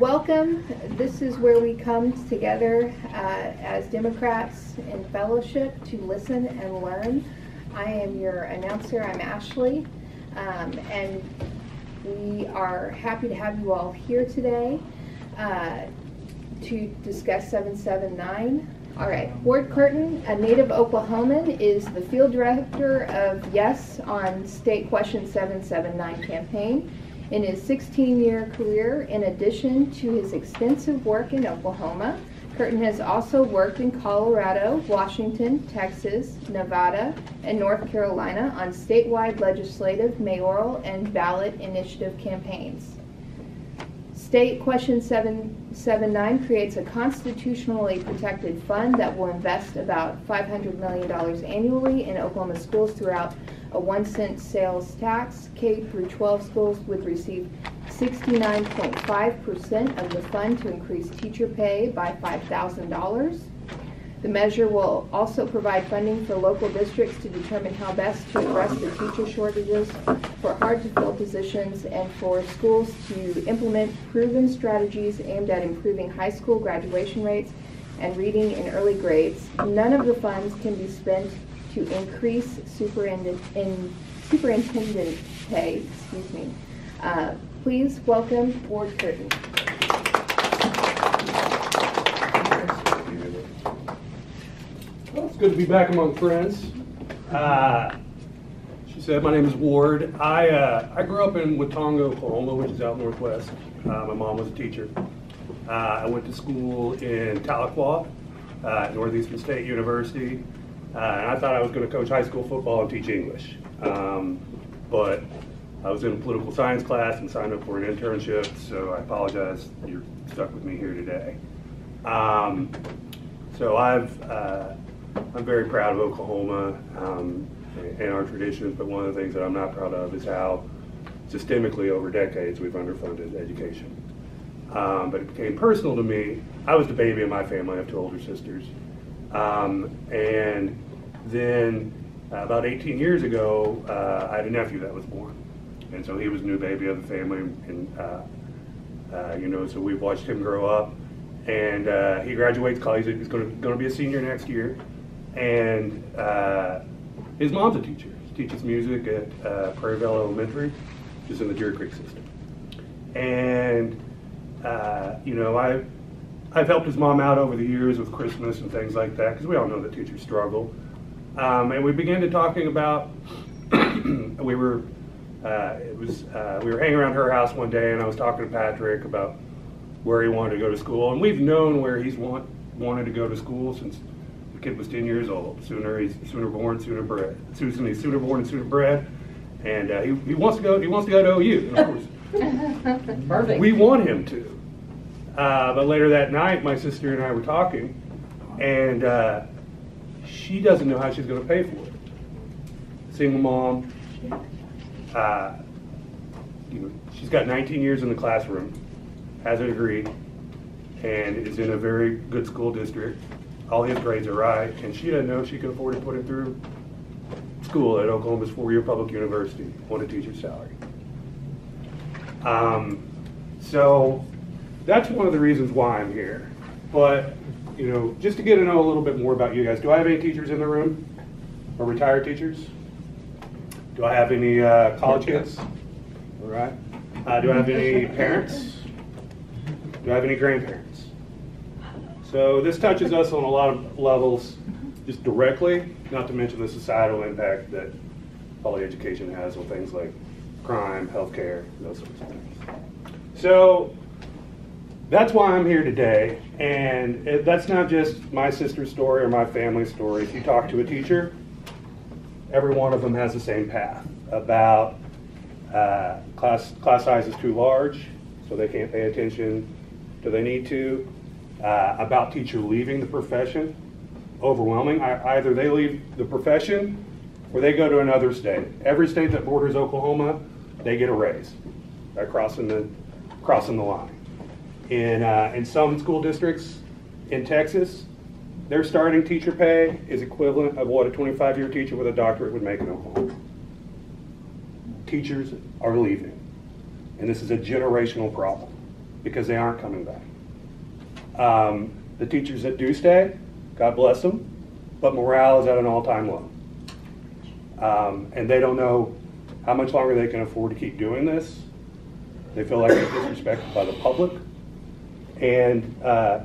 welcome. This is where we come together uh, as Democrats in fellowship to listen and learn. I am your announcer, I'm Ashley, um, and we are happy to have you all here today uh, to discuss 779. All right, Ward Curtin, a native Oklahoman, is the field director of Yes on State Question 779 campaign. In his 16-year career, in addition to his extensive work in Oklahoma, Curtin has also worked in Colorado, Washington, Texas, Nevada, and North Carolina on statewide legislative, mayoral, and ballot initiative campaigns. State Question 779 creates a constitutionally protected fund that will invest about $500 million annually in Oklahoma schools throughout a one cent sales tax. K through 12 schools would receive 69.5% of the fund to increase teacher pay by $5,000. The measure will also provide funding for local districts to determine how best to address the teacher shortages for hard-to-fill positions and for schools to implement proven strategies aimed at improving high school graduation rates and reading in early grades. None of the funds can be spent to increase superintendent, superintendent pay. Excuse me. Uh, please welcome Ward Curtin. Well, it's good to be back among friends. Uh, she said, my name is Ward. I, uh, I grew up in Watonga, Oklahoma, which is out northwest. Uh, my mom was a teacher. Uh, I went to school in Tahlequah, uh, Northeastern State University. Uh, and I thought I was going to coach high school football and teach English. Um, but I was in a political science class and signed up for an internship, so I apologize you're stuck with me here today. Um, so I've, uh, I'm very proud of Oklahoma um, and our traditions, but one of the things that I'm not proud of is how systemically over decades we've underfunded education. Um, but it became personal to me. I was the baby in my family. I have two older sisters. Um, and then uh, about 18 years ago, uh, I had a nephew that was born. And so he was new baby of the family. And, uh, uh you know, so we've watched him grow up. And uh, he graduates college. He's going to be a senior next year. And uh, his mom's a teacher. She teaches music at Prairie Valley Elementary, just in the Deer Creek system. And, you know, I, I've helped his mom out over the years with Christmas and things like that, because we all know the teachers struggle. Um, and we began to talking about, we were, uh, it was, uh, we were hanging around her house one day, and I was talking to Patrick about where he wanted to go to school. And we've known where he's want, wanted to go to school since the kid was 10 years old. Sooner he's sooner born, sooner bred. Susan, he's sooner born and sooner bred. And uh, he, he wants to go. He wants to go to OU. of course, Perfect. we want him to. Uh, but later that night, my sister and I were talking, and uh, she doesn't know how she's going to pay for it. Single mom. Uh, you know, she's got 19 years in the classroom, has a degree, and is in a very good school district all his grades are right, and she doesn't know if she can afford to put him through school at Oklahoma's four-year public university on a teacher's salary. Um, so that's one of the reasons why I'm here. But, you know, just to get to know a little bit more about you guys, do I have any teachers in the room? Or retired teachers? Do I have any uh, college kids? All right. Uh, do I have any parents? Do I have any grandparents? So this touches us on a lot of levels, just directly, not to mention the societal impact that public education has on things like crime, healthcare, those sorts of things. So that's why I'm here today, and that's not just my sister's story or my family's story. If you talk to a teacher, every one of them has the same path about uh, class class size is too large, so they can't pay attention. Do they need to? uh, about teacher leaving the profession overwhelming. I, either they leave the profession or they go to another state. Every state that borders Oklahoma, they get a raise by crossing the crossing the line. In uh, in some school districts in Texas, their starting teacher pay is equivalent of what a 25-year teacher with a doctorate would make in Oklahoma. Teachers are leaving, and this is a generational problem. because they aren't coming back. Um, the teachers that do stay, God bless them, but morale is at an all-time low. Um, and they don't know how much longer they can afford to keep doing this. They feel like they're disrespected by the public. And uh,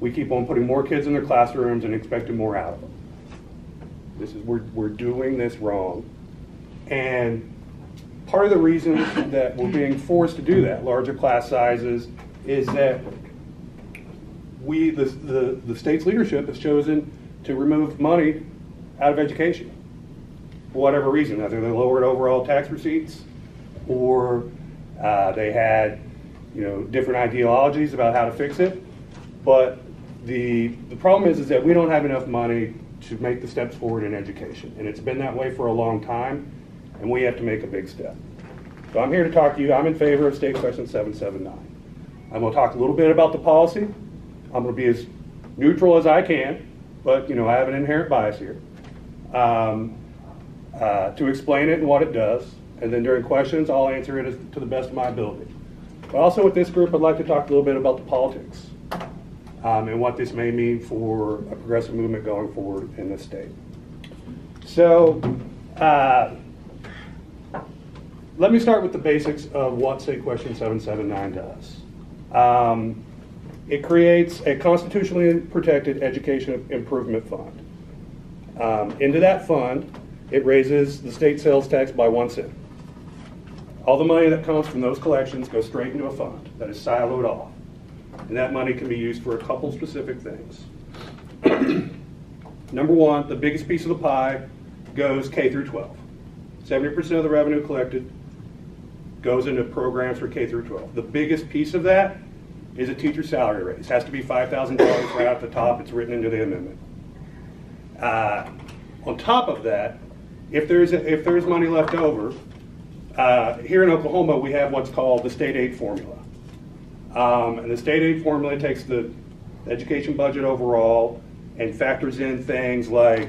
we keep on putting more kids in their classrooms and expecting more out of them. This is, we're, we're doing this wrong. And part of the reason that we're being forced to do that, larger class sizes, is that we, the, the, the state's leadership has chosen to remove money out of education for whatever reason. Either they lowered overall tax receipts or uh, they had, you know, different ideologies about how to fix it. But the, the problem is, is that we don't have enough money to make the steps forward in education. And it's been that way for a long time, and we have to make a big step. So I'm here to talk to you. I'm in favor of State Question 779. I'm going to talk a little bit about the policy. I'm going to be as neutral as I can, but, you know, I have an inherent bias here. Um, uh, to explain it and what it does, and then during questions, I'll answer it as, to the best of my ability. But also with this group, I'd like to talk a little bit about the politics um, and what this may mean for a progressive movement going forward in the state. So, uh, let me start with the basics of what State Question 779 does. Um, it creates a constitutionally protected education improvement fund. Um, into that fund, it raises the state sales tax by one cent. All the money that comes from those collections goes straight into a fund that is siloed off. And that money can be used for a couple specific things. Number one, the biggest piece of the pie goes K through 12. 70% of the revenue collected goes into programs for K through 12. The biggest piece of that is a teacher salary raise. It has to be $5,000 right off the top. It's written into the amendment. Uh, on top of that, if there's if there's money left over, uh, here in Oklahoma we have what's called the state aid formula, um, and the state aid formula takes the education budget overall and factors in things like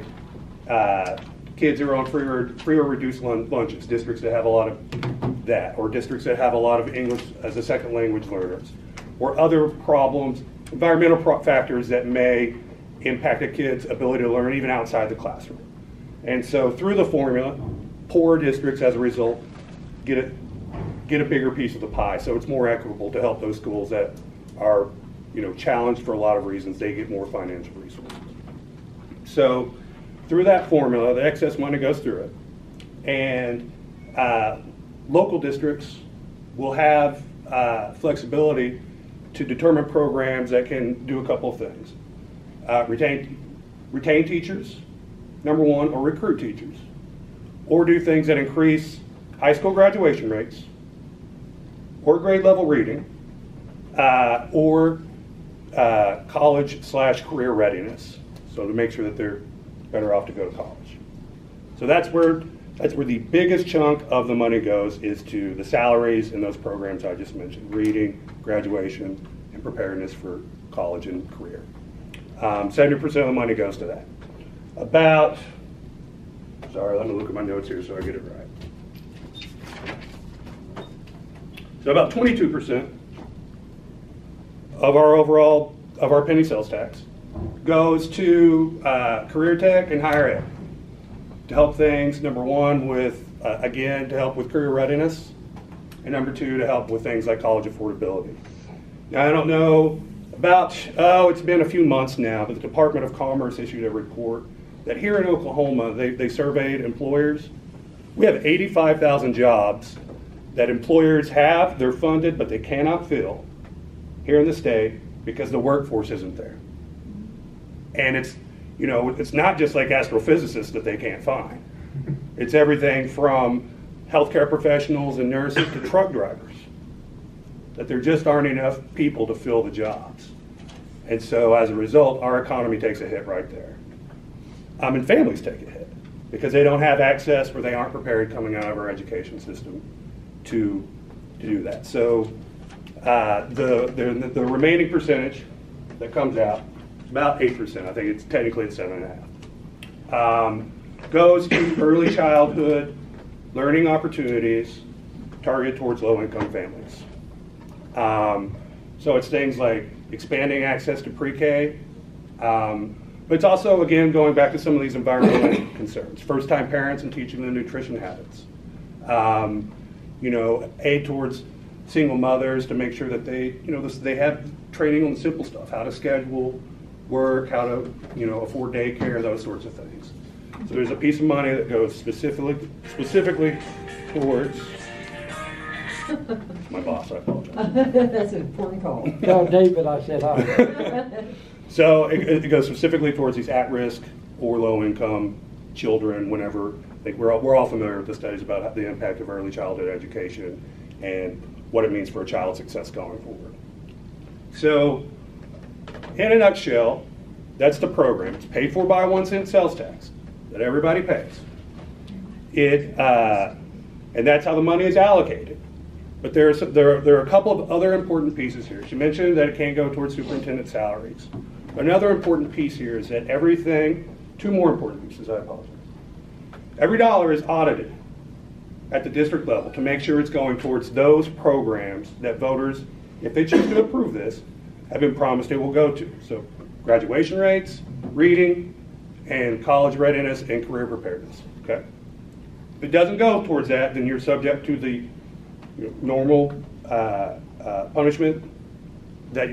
uh, kids who are on free or, free or reduced lunches, districts that have a lot of that, or districts that have a lot of English as a second language learners, or other problems, environmental pro- factors that may impact a kid's ability to learn even outside the classroom. And so through the formula, poor districts as a result get a, get a bigger piece of the pie. So it's more equitable to help those schools that are, you know, challenged for a lot of reasons. They get more financial resources. So through that formula, the excess money goes through it. And uh, local districts will have uh, flexibility to determine programs that can do a couple of things. Uh, retain, retain teachers, number one, or recruit teachers, or do things that increase high school graduation rates, or grade level reading, uh, or uh, college slash career readiness. So to make sure that they're better off to go to college. So that's where that's where the biggest chunk of the money goes is to the salaries in those programs I just mentioned: reading, graduation, and preparedness for college and career. Um, 70% of the money goes to that about, sorry, let me look at my notes here so I get it right. So about 22% of our overall, of our penny sales tax goes to uh, career tech and higher ed to help things, number one, with, uh, again, to help with career readiness, and number two, to help with things like college affordability. Now, I don't know about, oh, it's been a few months now, but the Department of Commerce issued a report that here in Oklahoma, they, they surveyed employers. We have 85,000 jobs that employers have, they're funded, but they cannot fill here in the state because the workforce isn't there. And it's, you know, it's not just like astrophysicists that they can't find. It's everything from healthcare professionals and nurses to truck drivers. That there just aren't enough people to fill the jobs. And so as a result, our economy takes a hit right there um, and families take a hit because they don't have access or they aren't prepared coming out of our education system to, to do that. So uh, the, the, the remaining percentage that comes out, about 8%, I think it's technically it's 7.5, um, goes to early childhood learning opportunities targeted towards low income families. Um, So it's things like expanding access to pre-K. Um, but it's also, again, going back to some of these environmental concerns. First-time parents and teaching them nutrition habits. Um, you know, aid towards single mothers to make sure that they, you know, this, they have training on the simple stuff, how to schedule work, how to, you know, afford daycare, those sorts of things. So there's a piece of money that goes specifically, specifically towards my boss, I apologize. That's an important call. Tell David I said hi. So it, it goes specifically towards these at-risk or low-income children whenever, I think we're all, we're all familiar with the studies about the impact of early childhood education and what it means for a child's success going forward. So, in a nutshell, that's the program. It's paid for by one cent sales tax that everybody pays. It, uh, and that's how the money is allocated. But there's, there, are, there are a couple of other important pieces here. She mentioned that it can't go towards superintendent salaries. Another important piece here is that everything, two more important pieces, I apologize. Every dollar is audited at the district level to make sure it's going towards those programs that voters, if they choose to approve this, have been promised it will go to. So graduation rates, reading, and college readiness and career preparedness. Okay? If it doesn't go towards that, then you're subject to the you know, normal uh, uh, punishment that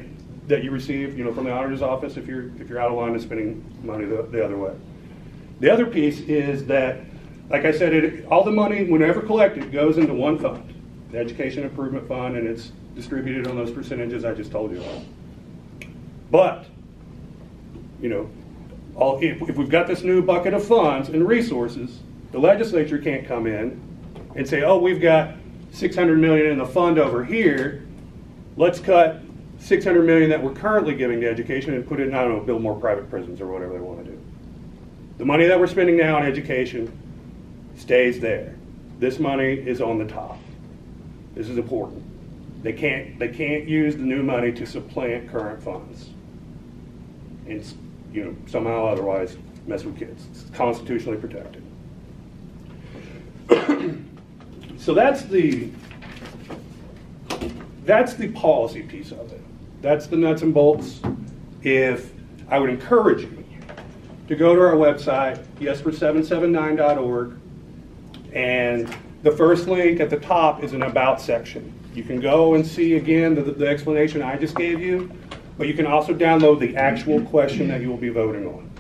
that you receive, you know, from the auditor's office if you're if you're out of line and spending money the, the other way. The other piece is that, like I said, it, all the money, whenever collected, goes into one fund, the Education Improvement Fund, and it's distributed on those percentages I just told you about. But, you know, all, if, if we've got this new bucket of funds and resources, the legislature can't come in and say, oh, we've got 600 million in the fund over here. Let's cut 600 million that we're currently giving to education and put it in, I don't know, build more private prisons or whatever they want to do. The money that we're spending now on education stays there. This money is on the top. This is important. They can't, they can't use the new money to supplant current funds. And, you know, somehow otherwise mess with kids. It's constitutionally protected. so that's the, that's the policy piece of it. That's the nuts and bolts. If I would encourage you to go to our website, yesfor779.org, and the first link at the top is an About section. You can go and see again the, the explanation I just gave you, but you can also download the actual question that you will be voting on.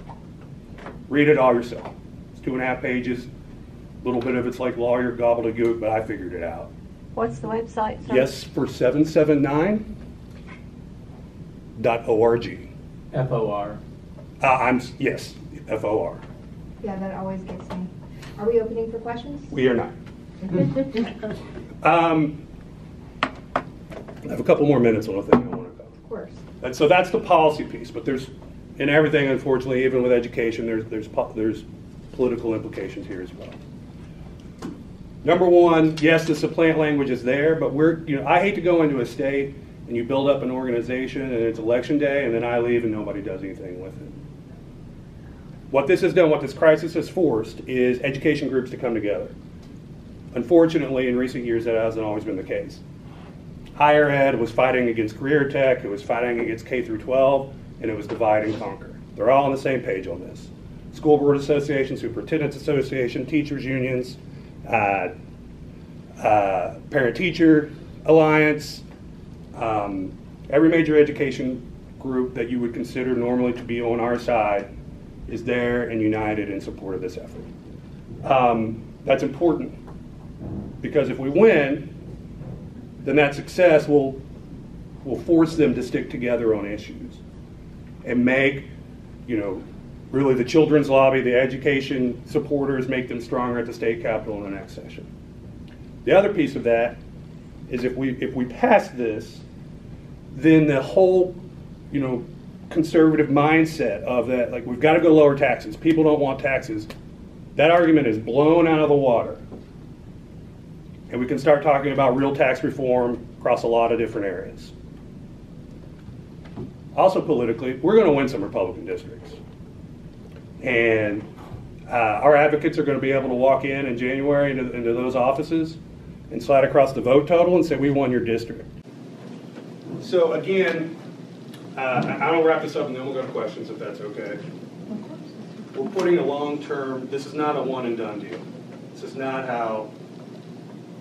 Read it all yourself. It's two and a half pages. A little bit of it's like lawyer gobbledygook, but I figured it out. What's the website? sir? Yes for 779 dot org. F-O-R. Uh, I'm yes, F O R. Yeah, that always gets me. Are we opening for questions? We are not. Um, I have a couple more minutes on a thing I want to cover. Of course. And so that's the policy piece, but there's, in everything, unfortunately, even with education, there's, there's, po- there's political implications here as well. Number one, yes, the supplant language is there, but we're, you know, I hate to go into a state and you build up an organization and it's election day and then I leave and nobody does anything with it. What this has done, what this crisis has forced, is education groups to come together. Unfortunately, in recent years, that hasn't always been the case. Higher ed was fighting against career tech, it was fighting against K through 12, and it was divide and conquer. They're all on the same page on this. School Board Association, Superintendents Association, teachers unions, uh, uh, Parent Teacher Alliance, um, every major education group that you would consider normally to be on our side is there and united in support of this effort. Um, that's important because if we win, then that success will will force them to stick together on issues and make, you know, really the children's lobby, the education supporters, make them stronger at the state capitol in the next session. The other piece of that is if we if we pass this, then the whole, you know, conservative mindset of that, like we've got to go lower taxes. People don't want taxes. That argument is blown out of the water. And we can start talking about real tax reform across a lot of different areas. Also, politically, we're going to win some Republican districts. And uh, our advocates are going to be able to walk in in January into, into those offices and slide across the vote total and say, We won your district. So again, uh, I- I'll wrap this up and then we'll go to questions if that's okay. We're putting a long-term, this is not a one and done deal. This is not how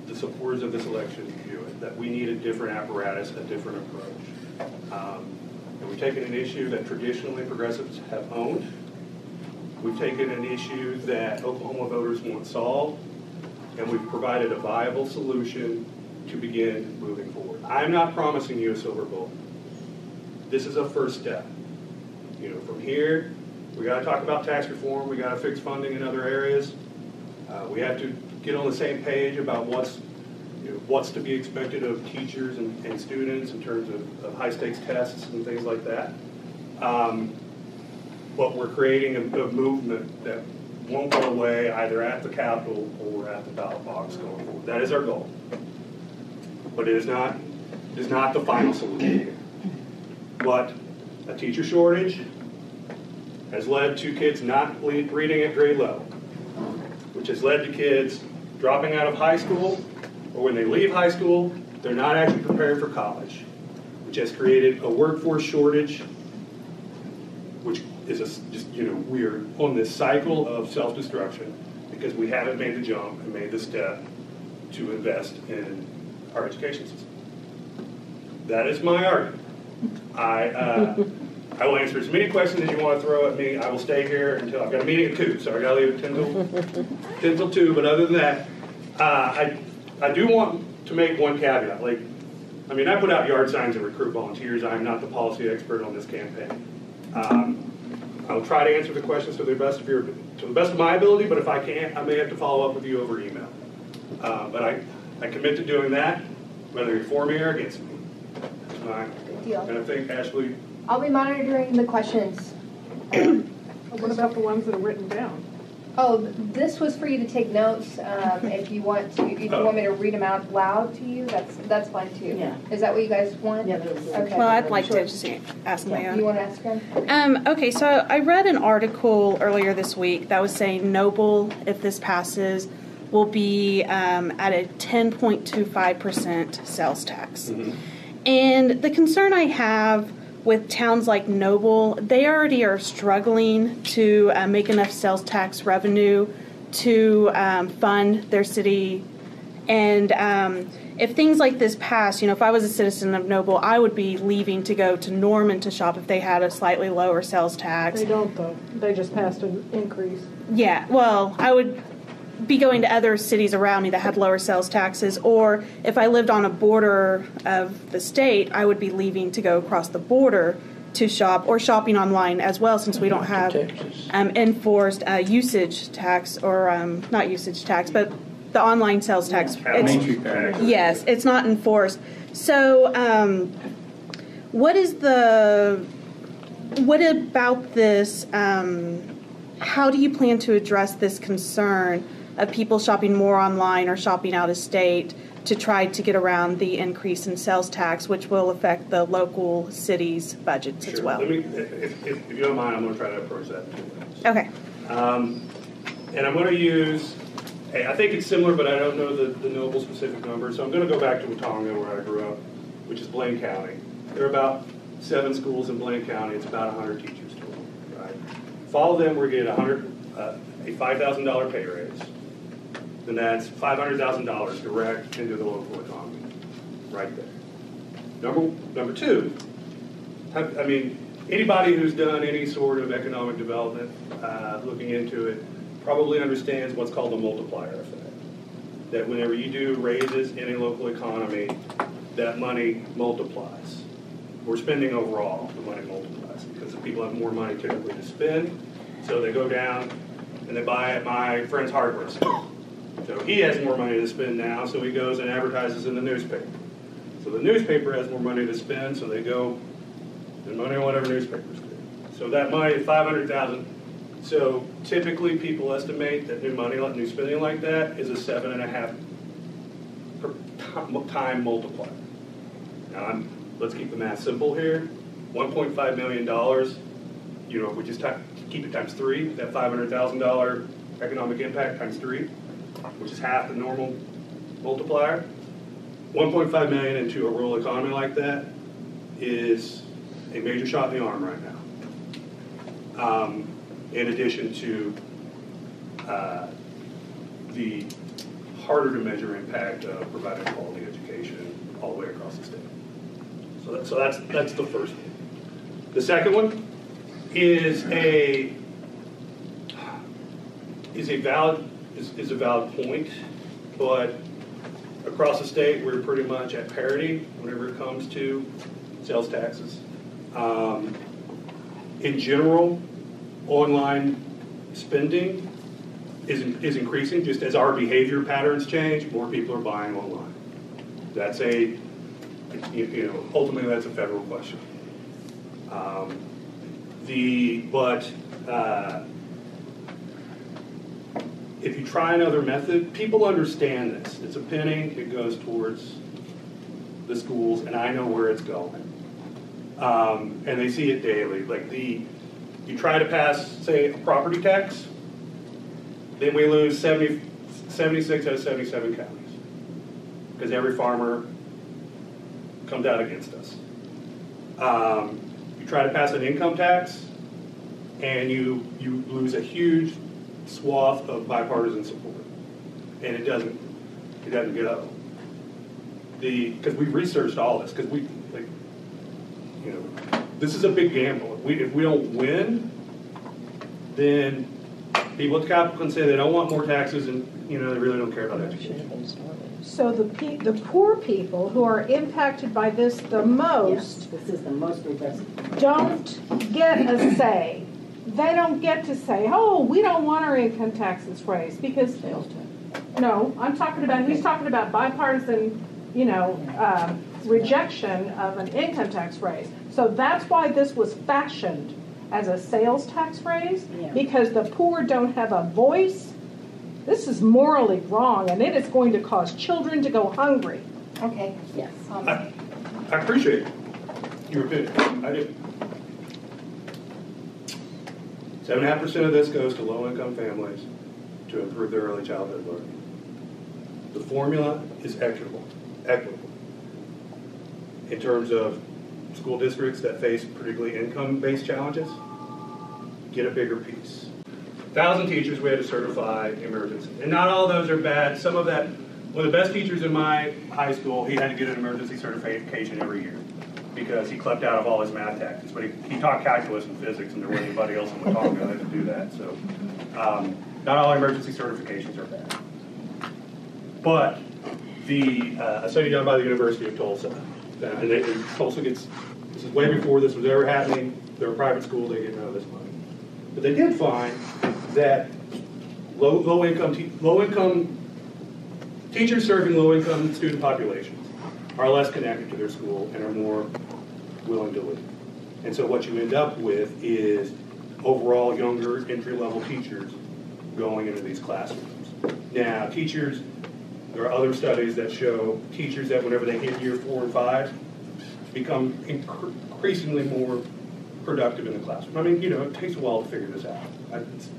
the supporters of this election view it, that we need a different apparatus, a different approach. Um, And we've taken an issue that traditionally progressives have owned. We've taken an issue that Oklahoma voters want solved, and we've provided a viable solution to begin moving forward. I'm not promising you a silver bullet. This is a first step. You know, from here, we gotta talk about tax reform, we gotta fix funding in other areas. Uh, we have to get on the same page about what's, you know, what's to be expected of teachers and, and students in terms of, of high-stakes tests and things like that. Um, but we're creating a, a movement that won't go away either at the Capitol or at the ballot box going forward. That is our goal. But it is not, it is not the final solution here. But a teacher shortage has led to kids not reading at grade level, which has led to kids dropping out of high school, or when they leave high school, they're not actually prepared for college, which has created a workforce shortage, which is a just, you know, we're on this cycle of self-destruction because we haven't made the jump and made the step to invest in our education system. That is my argument. I, uh, I will answer as many questions as you want to throw at me. I will stay here until, I've got a meeting at two, so I gotta leave at ten till, ten till two, but other than that, uh, I, I do want to make one caveat, like, I mean, I put out yard signs and recruit volunteers. I am not the policy expert on this campaign. Um, I'll try to answer the questions to the best of your, to the best of my ability, but if I can't, I may have to follow up with you over email. Uh, but I, I commit to doing that, whether you're for me or against me. That's my. And I think Ashley, I'll be monitoring the questions. What about the ones that are written down? Oh, this was for you to take notes, um, if you want to, if you want me to read them out loud to you, that's, that's fine too. Yeah. Is that what you guys want? Yeah, that was. Okay. Well, I'd like to just ask my own. You wanna ask him? Um, okay, so I read an article earlier this week that was saying Noble, if this passes, will be um, at a 10.25% sales tax. And the concern I have with towns like Noble, they already are struggling to uh, make enough sales tax revenue to um, fund their city. And um, if things like this pass, you know, if I was a citizen of Noble, I would be leaving to go to Norman to shop if they had a slightly lower sales tax. They don't though. They just passed an increase. Yeah, well, I would be going to other cities around me that had lower sales taxes, or if I lived on a border of the state, I would be leaving to go across the border to shop or shopping online as well, since we don't have um, enforced uh, usage tax or um, not usage tax, but the online sales tax. It's- Yes, it's not enforced. So, um, what is the, what about this, um, how do you plan to address this concern of people shopping more online or shopping out of state to try to get around the increase in sales tax, which will affect the local cities' budgets as well? Let me, if, if, if you don't mind, I'm gonna try to approach that. Okay. Um, and I'm gonna use, hey, I think it's similar, but I don't know the, the Noble specific number, so I'm gonna go back to Watonga where I grew up, which is Blaine County. There are about seven schools in Blaine County, it's about hundred teachers total, right? Of them were to get a hundred, uh, a five thousand dollar pay raise, then that's five hundred thousand dollars direct into the local economy, right there. Number, number two, I I mean, anybody who's done any sort of economic development, uh, looking into it, probably understands what's called the multiplier effect. That whenever you do raises in a local economy, that money multiplies. We're spending overall, the money multiplies, because the people have more money typically to spend, so they go down and they buy at my friend's hardware store. So he has more money to spend now, so he goes and advertises in the newspaper. So the newspaper has more money to spend, so they go and money on whatever newspapers do. So that money, five hundred thousand. So typically, people estimate that new money, new spending like that, is a seven and a half time multiplier. Now, I'm, let's keep the math simple here. One point five million dollars, you know, if we just ti- keep it times three, that five hundred thousand dollar economic impact times three, which is half the normal multiplier. One point five million into a rural economy like that is a major shot in the arm right now. Um, in addition to uh, the harder to measure impact of providing quality education all the way across the state. So, that, so that's that's the first one. The second one is a is a valid is, is a valid point, but across the state we're pretty much at parity whenever it comes to sales taxes. Um, in general, online spending is, is increasing, just as our behavior patterns change, more people are buying online. That's a, you, you know, ultimately that's a federal question. Um, the, but, uh, if you try another method, people understand this. It's a penny, it goes towards the schools, and I know where it's going. Um, and they see it daily. Like the, you try to pass, say, a property tax, then we lose 70, 76 out of 77 counties. Because every farmer comes out against us. Um, you try to pass an income tax, and you, you lose a huge swath of bipartisan support. And it doesn't, it doesn't go. The, because we've researched all this, because we, like, you know, this is a big gamble. If we, if we don't win, then people at the Capitol can say they don't want more taxes and, you know, they really don't care about education. So the pe, the poor people who are impacted by this the Yes, most this is the most regressive. don't get a say they don't get to say, oh, we don't want our income taxes raised because. Sales tax. No, I'm talking about, he's talking about bipartisan, you know, um, rejection of an income tax raise. So that's why this was fashioned as a sales tax raise yeah. because the poor don't have a voice. This is morally wrong and it is going to cause children to go hungry. Okay, yes. I, I appreciate your opinion. I did 7.5% of this goes to low-income families to improve their early childhood learning. The formula is equitable, equitable in terms of school districts that face particularly income-based challenges get a bigger piece. 1,000 teachers we had to certify emergency. And not all those are bad. Some of that, one of the best teachers in my high school, he had to get an emergency certification every year because he clept out of all his math tactics. But he, he taught calculus and physics, and there wasn't anybody else in Watonga that could do that. So, um, not all emergency certifications are bad. But the uh, a study done by the University of Tulsa, and, they, and Tulsa gets this is way before this was ever happening. They're a private school; they get none of this money. But they did find that low low income te- low income teachers serving low income student populations are less connected to their school and are more willing to leave. And so what you end up with is overall younger entry level teachers going into these classrooms. Now, teachers, there are other studies that show teachers that whenever they hit year four and five become increasingly more productive in the classroom. I mean, you know, it takes a while to figure this out. It's,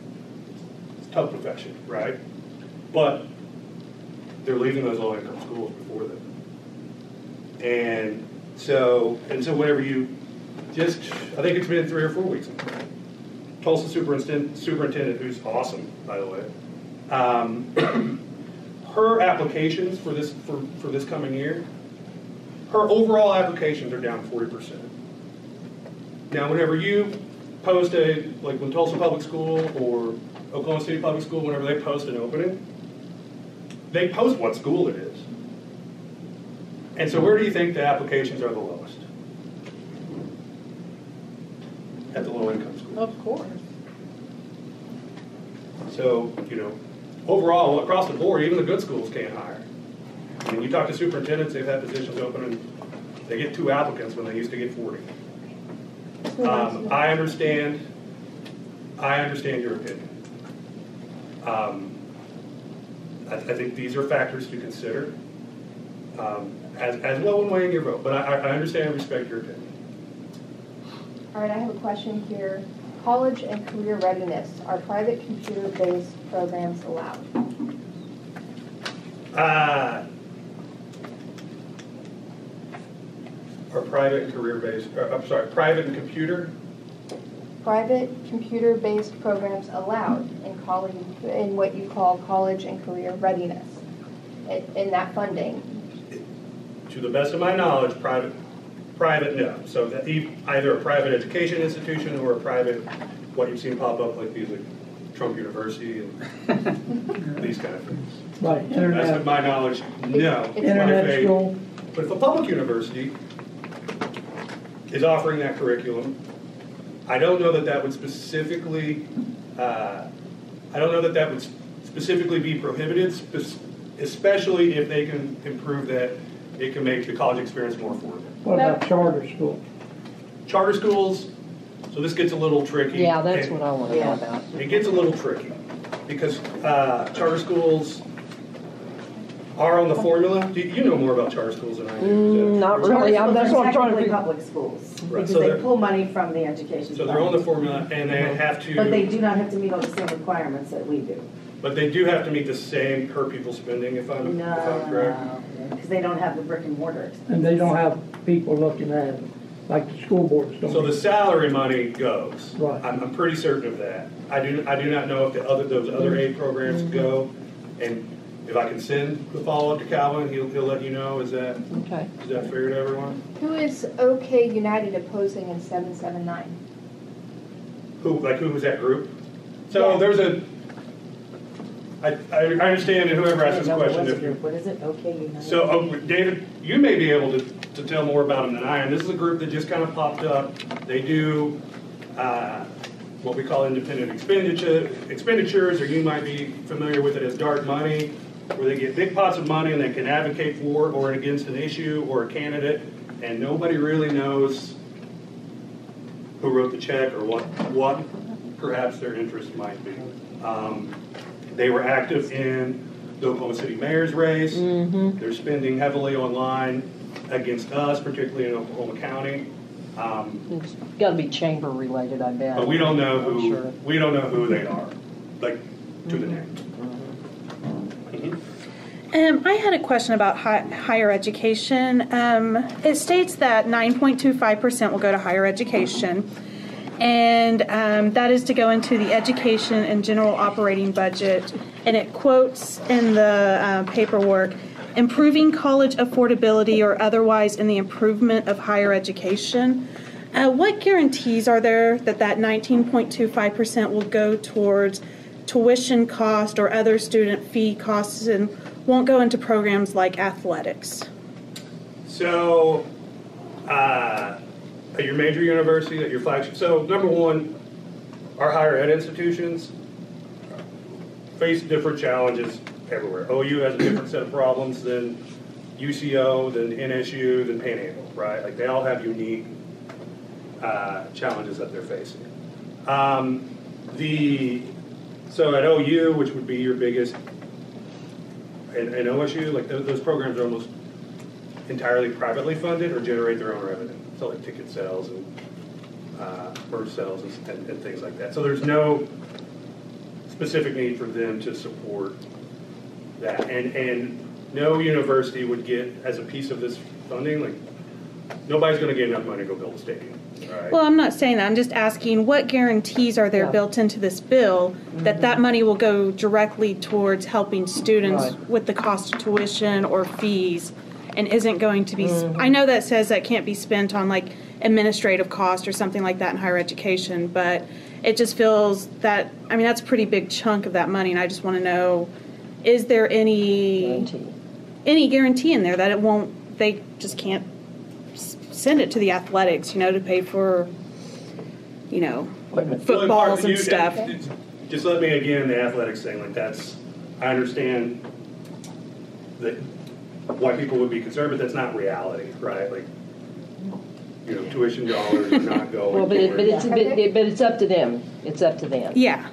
it's a tough profession, right? But they're leaving those low income schools before them. And so, and so whenever you just, I think it's been three or four weeks. Tulsa superintendent, superintendent, who's awesome, by the way, um, her applications for this for, for this coming year, her overall applications are down forty percent. Now, whenever you post a like when Tulsa Public School or Oklahoma City Public School, whenever they post an opening, they post what school it is. And so, where do you think the applications are the lowest? At the low income schools. Of course. So, you know, overall, across the board, even the good schools can't hire. I mean, you talk to superintendents, they've had positions open and they get two applicants when they used to get 40. Um, I understand, I understand your opinion. Um, I, I think these are factors to consider, um, as, as well when weighing your vote, but I, I understand and respect your opinion. All right, I have a question here. College and career readiness, are private computer-based programs allowed? Uh, Are private and career-based, I'm sorry, private and computer? Private computer-based programs allowed in college, in what you call college and career readiness, in, in that funding. To the best of my knowledge, private, private, no. So that e- either a private education institution or a private, what you've seen pop up like these, like Trump University and these kind of things. Right, To the best of internet, my knowledge, no. It's- But if internet a- school, But if a public university is offering that curriculum, I don't know that that would specifically, uh, I don't know that that would specifically be prohibited, spe- especially if they can improve that it can make the college experience more affordable. what about charter school? Charter schools, so this gets a little tricky. Yeah, that's and what I want to know about. It gets a little tricky because uh, charter schools are on the formula. You- You know more about charter schools than I do. Mm, Not Is really, I'm- that's what I'm trying to Technically figure. public schools, Right, because so they they're- pull money from the education. So they're on the fund. formula and they have to. But they do not have to meet all the same requirements that we do. But they do have to meet the same per pupil spending, if I'm, if I'm correct. No, because they don't have the brick and mortar. And they don't have people looking at it, like the school boards don't. So the salary money goes. Right. I'm, I'm pretty certain of that. I do, I do not know if the other, those other aid programs mm-hmm. go. And if I can send the follow-up to Calvin, he'll, he'll let you know. Is that, Okay. is that fair to everyone? Who is OK United opposing in 779? Who, like, who was that group? So Yeah. there's a, I, I understand and whoever asked this No, question, what's if it- What is it? Okay, United. So, uh, David, you may be able to, to tell more about them than I am. This is a group that just kind of popped up. They do uh, what we call independent expenditure, expenditures, or you might be familiar with it as dark money, where they get big pots of money and they can advocate for or against an issue or a candidate, and nobody really knows who wrote the check or what, what perhaps their interest might be. Um, They were active in the Oklahoma City mayor's race. They're spending heavily online against us, particularly in Oklahoma County. Um, It's got to be chamber related, I bet. But we don't know who, sure. we don't know who they are, like, to the name. Um, I had a question about hi- higher education. Um, it states that 9.25% will go to higher education, and um, that is to go into the education and general operating budget. And it quotes in the uh, paperwork improving college affordability or otherwise in the improvement of higher education. Uh, what guarantees are there that that 19.25% will go towards tuition cost or other student fee costs and won't go into programs like athletics? So, uh, at your major university, at your flagship, so number one, our higher ed institutions face different challenges everywhere. OU has a different set of problems than UCO, than NSU, than Panhandle, right? Like they all have unique uh, challenges that they're facing. Um, the so at OU, which would be your biggest, and, and OSU, like those, those programs are almost entirely privately funded or generate their own revenue. So like ticket sales and uh, merch sales and, and, and things like that. So there's no specific need for them to support that. And and no university would get as a piece of this funding like nobody's going to get enough money to go build a stadium. Right? Well, I'm not saying that. I'm just asking what guarantees are there Yeah. built into this bill that that money will go directly towards helping students Right. with the cost of tuition or fees and isn't going to be, mm-hmm. I know that says that can't be spent on like administrative cost or something like that in higher education, but it just feels that, I mean, that's a pretty big chunk of that money and I just want to know, is there any, Guarantee. any guarantee in there that it won't, they just can't send it to the athletics, you know, to pay for, you know, Wait a. Well, footballs and you- stuff. Just let me again, the athletics thing, like that's, I understand that why people would be concerned, but that's not reality, right? Like, you know, tuition dollars are not going. Well, but it, but toward- it's, but it- but it's up to them. It's up to them. Yeah.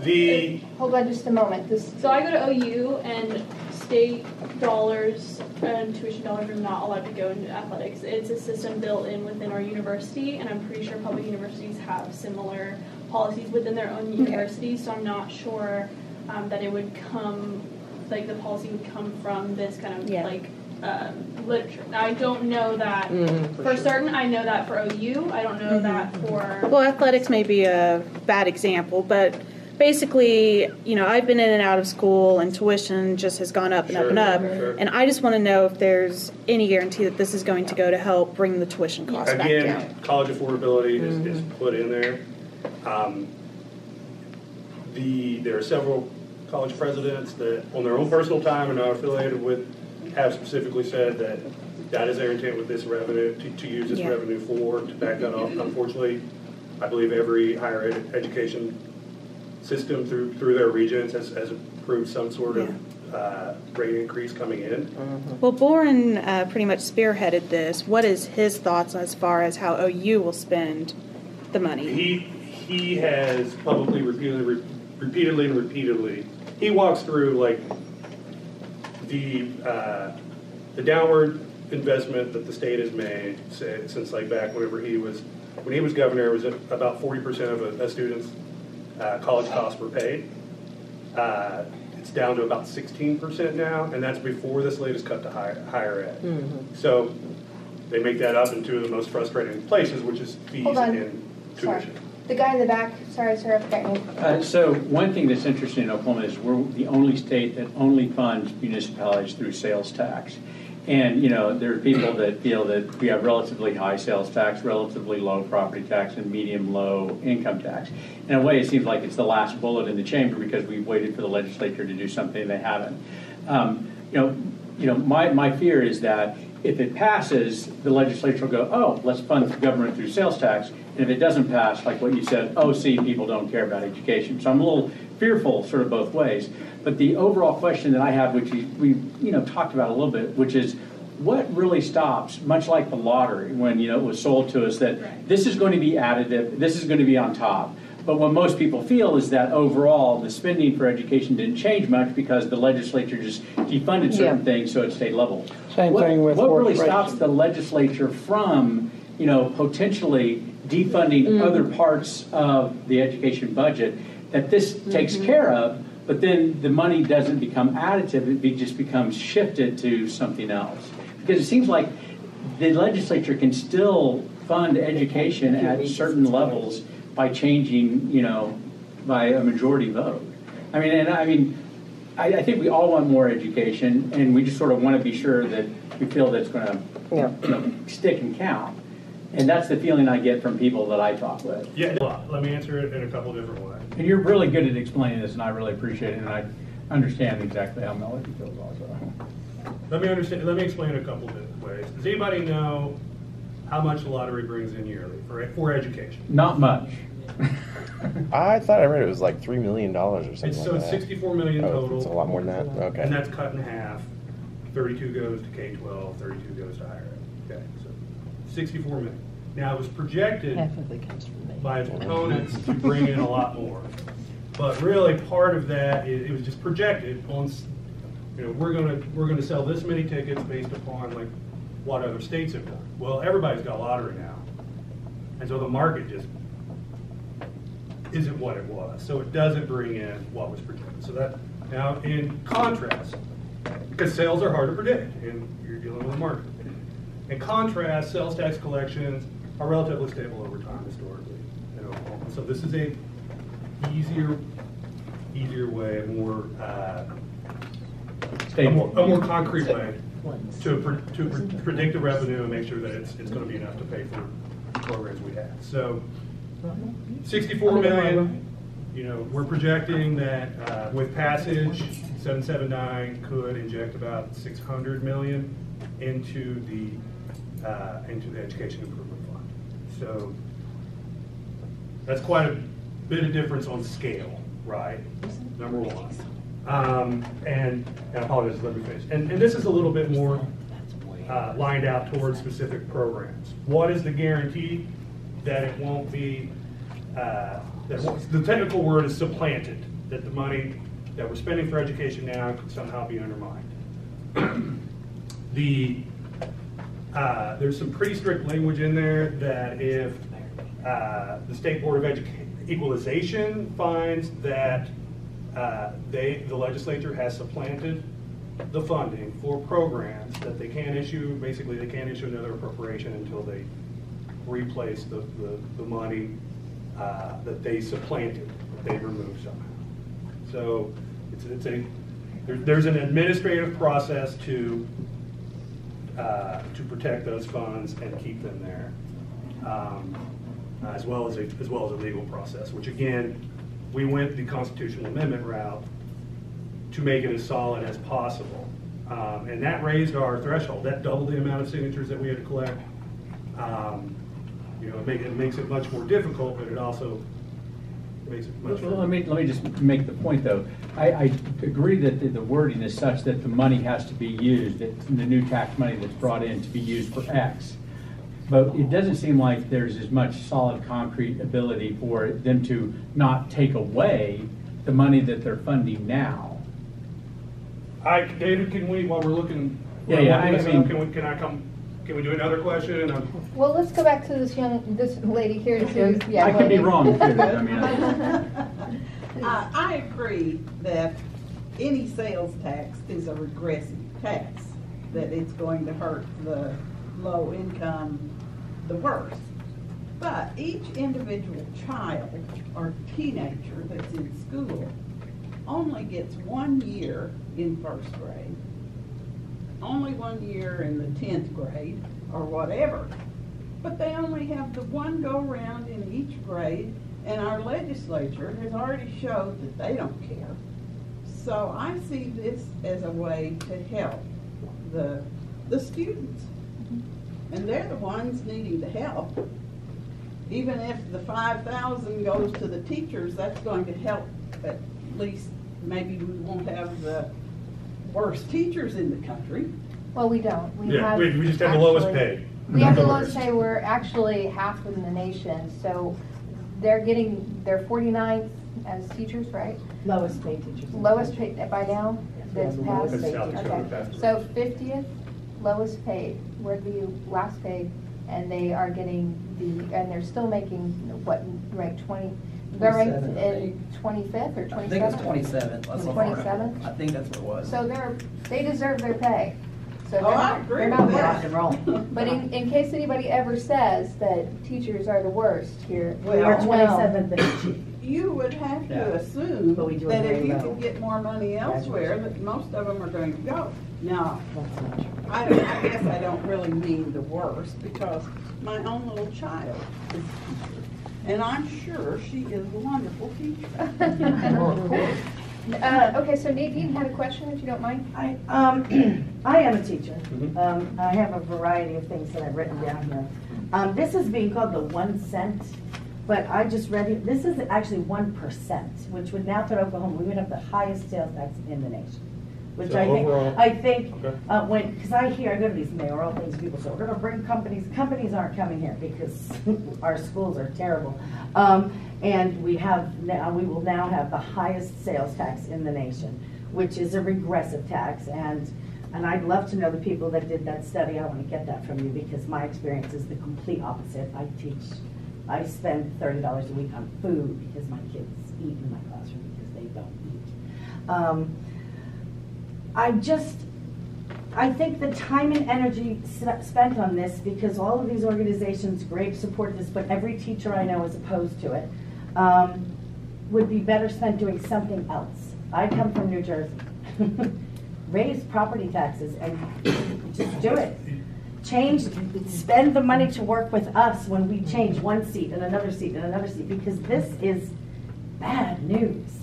The, Hold on just a moment. This, So I go to OU and state dollars and tuition dollars are not allowed to go into athletics. It's a system built in within our university, and I'm pretty sure public universities have similar policies within their own universities. So I'm not sure um, that it would come, like the policy would come from this kind of Yeah. like um, literature. I don't know that Mhm, for for, sure. certain. I know that for OU. I don't know that for. Well, athletics may be a bad example, but basically, you know, I've been in and out of school and tuition just has gone up and up and up. Sure. And I just want to know if there's any guarantee that this is going to go to help bring the tuition costs back down. Again, college affordability is, is put in there. Um, The, there are several college presidents that, on their own personal time and are affiliated with, have specifically said that that is their intent with this revenue, to, to use this Yeah. revenue for, to back that up. Unfortunately, I believe every higher ed- education system through, through their regions has, has approved some sort of, uh, rate increase coming in. Well, Boren uh, pretty much spearheaded this. What is his thoughts as far as how OU will spend the money? He, he has publicly repeatedly, repeatedly and repeatedly, he walks through like the, uh, the downward investment that the state has made say, since like back whenever he was, when he was governor, it was about forty percent of a, a student's, uh, college costs were paid. Uh, It's down to about sixteen percent now, and that's before this latest cut to higher, higher ed. So they make that up in two of the most frustrating places, which is fees Hold on. and Sorry. The guy in the back, sorry, sir, I forgot your name. Uh, So one thing that's interesting in Oklahoma is we're the only state that only funds municipalities through sales tax. And, you know, there are people that feel that we have relatively high sales tax, relatively low property tax, and medium-low income tax. In a way, it seems like it's the last bullet in the chamber because we've waited for the legislature to do something they haven't. Um, You know, you know, my, my fear is that if it passes, the legislature will go, oh, let's fund the government through sales tax. And if it doesn't pass, like what you said, oh, see, people don't care about education. So I'm a little fearful sort of both ways. But the overall question that I have, which we, we, you know, talked about a little bit, which is what really stops, much like the lottery, when, you know, it was sold to us that this is going to be additive, this is going to be on top. But what most people feel is that overall, the spending for education didn't change much because the legislature just defunded certain Yeah. things, so it stayed level. Same What- thing with What really stops the legislature from, you know, potentially defunding mm. other parts of the education budget that this mm-hmm. takes care of, but then the money doesn't become additive, it be- just becomes shifted to something else? Because it seems like the legislature can still fund education at certain levels by changing, you know, by a majority vote. I mean, and I mean, I, I think we all want more education, and we just sort of want to be sure that we feel that it's going to, Yeah. you know, stick and count. And that's the feeling I get from people that I talk with. Yeah, let me answer it in a couple different ways. And you're really good at explaining this, and I really appreciate it, and I understand exactly how Melody feels also. Let me understand, let me explain it a couple different ways. Does anybody know how much the lottery brings in yearly for, for education? Not much. I thought I read it was like three million dollars or something It's, like so that. it's sixty-four million Oh, total. it's a lot more than that? Okay. And that's cut in half. Thirty-two goes to K-12, thirty-two goes to higher ed. Okay, so sixty-four million. Now, it was projected Half of it comes from me. by its opponents to bring in a lot more. But really, part of that, it, it was just projected on, s- you know, we're gonna, we're gonna sell this many tickets based upon like what other states have done. Well, everybody's got lottery now. And so the market just isn't what it was. So it doesn't bring in what was predicted. So that, now in contrast, because sales are hard to predict and you're dealing with a market. In contrast, sales tax collections are relatively stable over time historically. So this is a easier, easier way, a more, uh, a more, a more concrete way to, to pre- predict the revenue and make sure that it's, it's gonna be enough to pay for the programs we have. So sixty-four million, you know, we're projecting that, uh, with passage, seven seven nine could inject about six hundred million into the, uh, into the education improvement fund. So that's quite a bit of difference on scale, right? Number one. Um, and, and I apologize, let me finish. And, and this is a little bit more, uh, lined out towards specific programs. What is the guarantee that it won't be, uh, that, the technical word is supplanted, that the money that we're spending for education now could somehow be undermined? The, uh, there's some pretty strict language in there that if uh, the State Board of Education Equalization finds that uh, they, the legislature has supplanted the funding for programs that they can't issue, basically, they can't issue another appropriation until they replace the, the, the money uh, that they supplanted, that they removed somehow. So it's, it's a, there- there's an administrative process to, uh, to protect those funds and keep them there, um, as well as a, as well as a legal process, which again, we went the constitutional amendment route to make it as solid as possible. Um, And that raised our threshold, that doubled the amount of signatures that we had to collect. Um, You know, it make- it makes it much more difficult, but it also makes it much. Well, let me, let me just make the point, though. I, I agree that the- the wording is such that the money has to be used, that the new tax money that's brought in to be used for X. But it doesn't seem like there's as much solid concrete ability for them to not take away the money that they're funding now. I, David, can we, while we're looking, Yeah, yeah, I looking up, mean- can we, can I come, can we do another question? And Well, let's go back to this young, this lady here too. Yeah, I could be wrong, too. I mean, I, uh, I agree that any sales tax is a regressive tax, that it's going to hurt the low income the worst. But each individual child or teenager that's in school only gets one year in first grade, only one year in the tenth grade, or whatever. But they only have the one go-round in each grade, and our legislature has already showed that they don't care. So I see this as a way to help the, the students. And they're the ones needing the help. Even if the five thousand goes to the teachers, that's going to help at least, maybe we won't have the worst teachers in the country. Well, we don't. We Yeah, have we, we just have the lowest actually- paid. We not have the the lowest worst. pay, we're actually half in the nation, so they're getting, they're 49th as teachers, right? Lowest paid teachers. Lowest paid, by now, that's the passed? lowest South Dakota Okay, passed. so 50th, lowest paid, we're the last paid, and they are getting the, and they're still making, what, ranked 20, they're ranked 27, I in 25th or 27th? I think it's twenty-seven. That's how far I- 27th? I think that's what it was. So they're, they deserve their pay. So Oh, they're I not, agree they're not with that. rock and roll. But in, in case anybody ever says that teachers are the worst here. We are Well, twenty-seventh in chief. You would have Yeah. to assume But we do it that very if you low. could get more money elsewhere, that most of them are going to go. Now, That's not true. I don't, I guess I don't really mean the worst, because my own little child is a teacher. And I'm sure she is a wonderful teacher. Uh, okay, so Nadine had a question, if you don't mind. I, um, I am a teacher. Mhm. Um, I have a variety of things that I've written down here. Um, this is being called the one cent, but I just read it, this is actually one percent, which would now put Oklahoma, we would have the highest sales tax in the nation. Which So I think, overall- I think, Okay. uh, when, because I hear, I go to these mayoral things, people say, we're gonna bring companies, companies aren't coming here because our schools are terrible. Um, and we have now, we will now have the highest sales tax in the nation, which is a regressive tax. And, and I'd love to know the people that did that study. I want to get that from you because my experience is the complete opposite. I teach, I spend thirty dollars a week on food because my kids eat in my classroom because they don't eat. Um, I just, I think the time and energy spent on this, because all of these organizations great support this, but every teacher I know is opposed to it, um, would be better spent doing something else. I come from New Jersey. Raise property taxes and just do it. Change, spend the money to work with us when we change one seat and another seat and another seat, because this is bad news.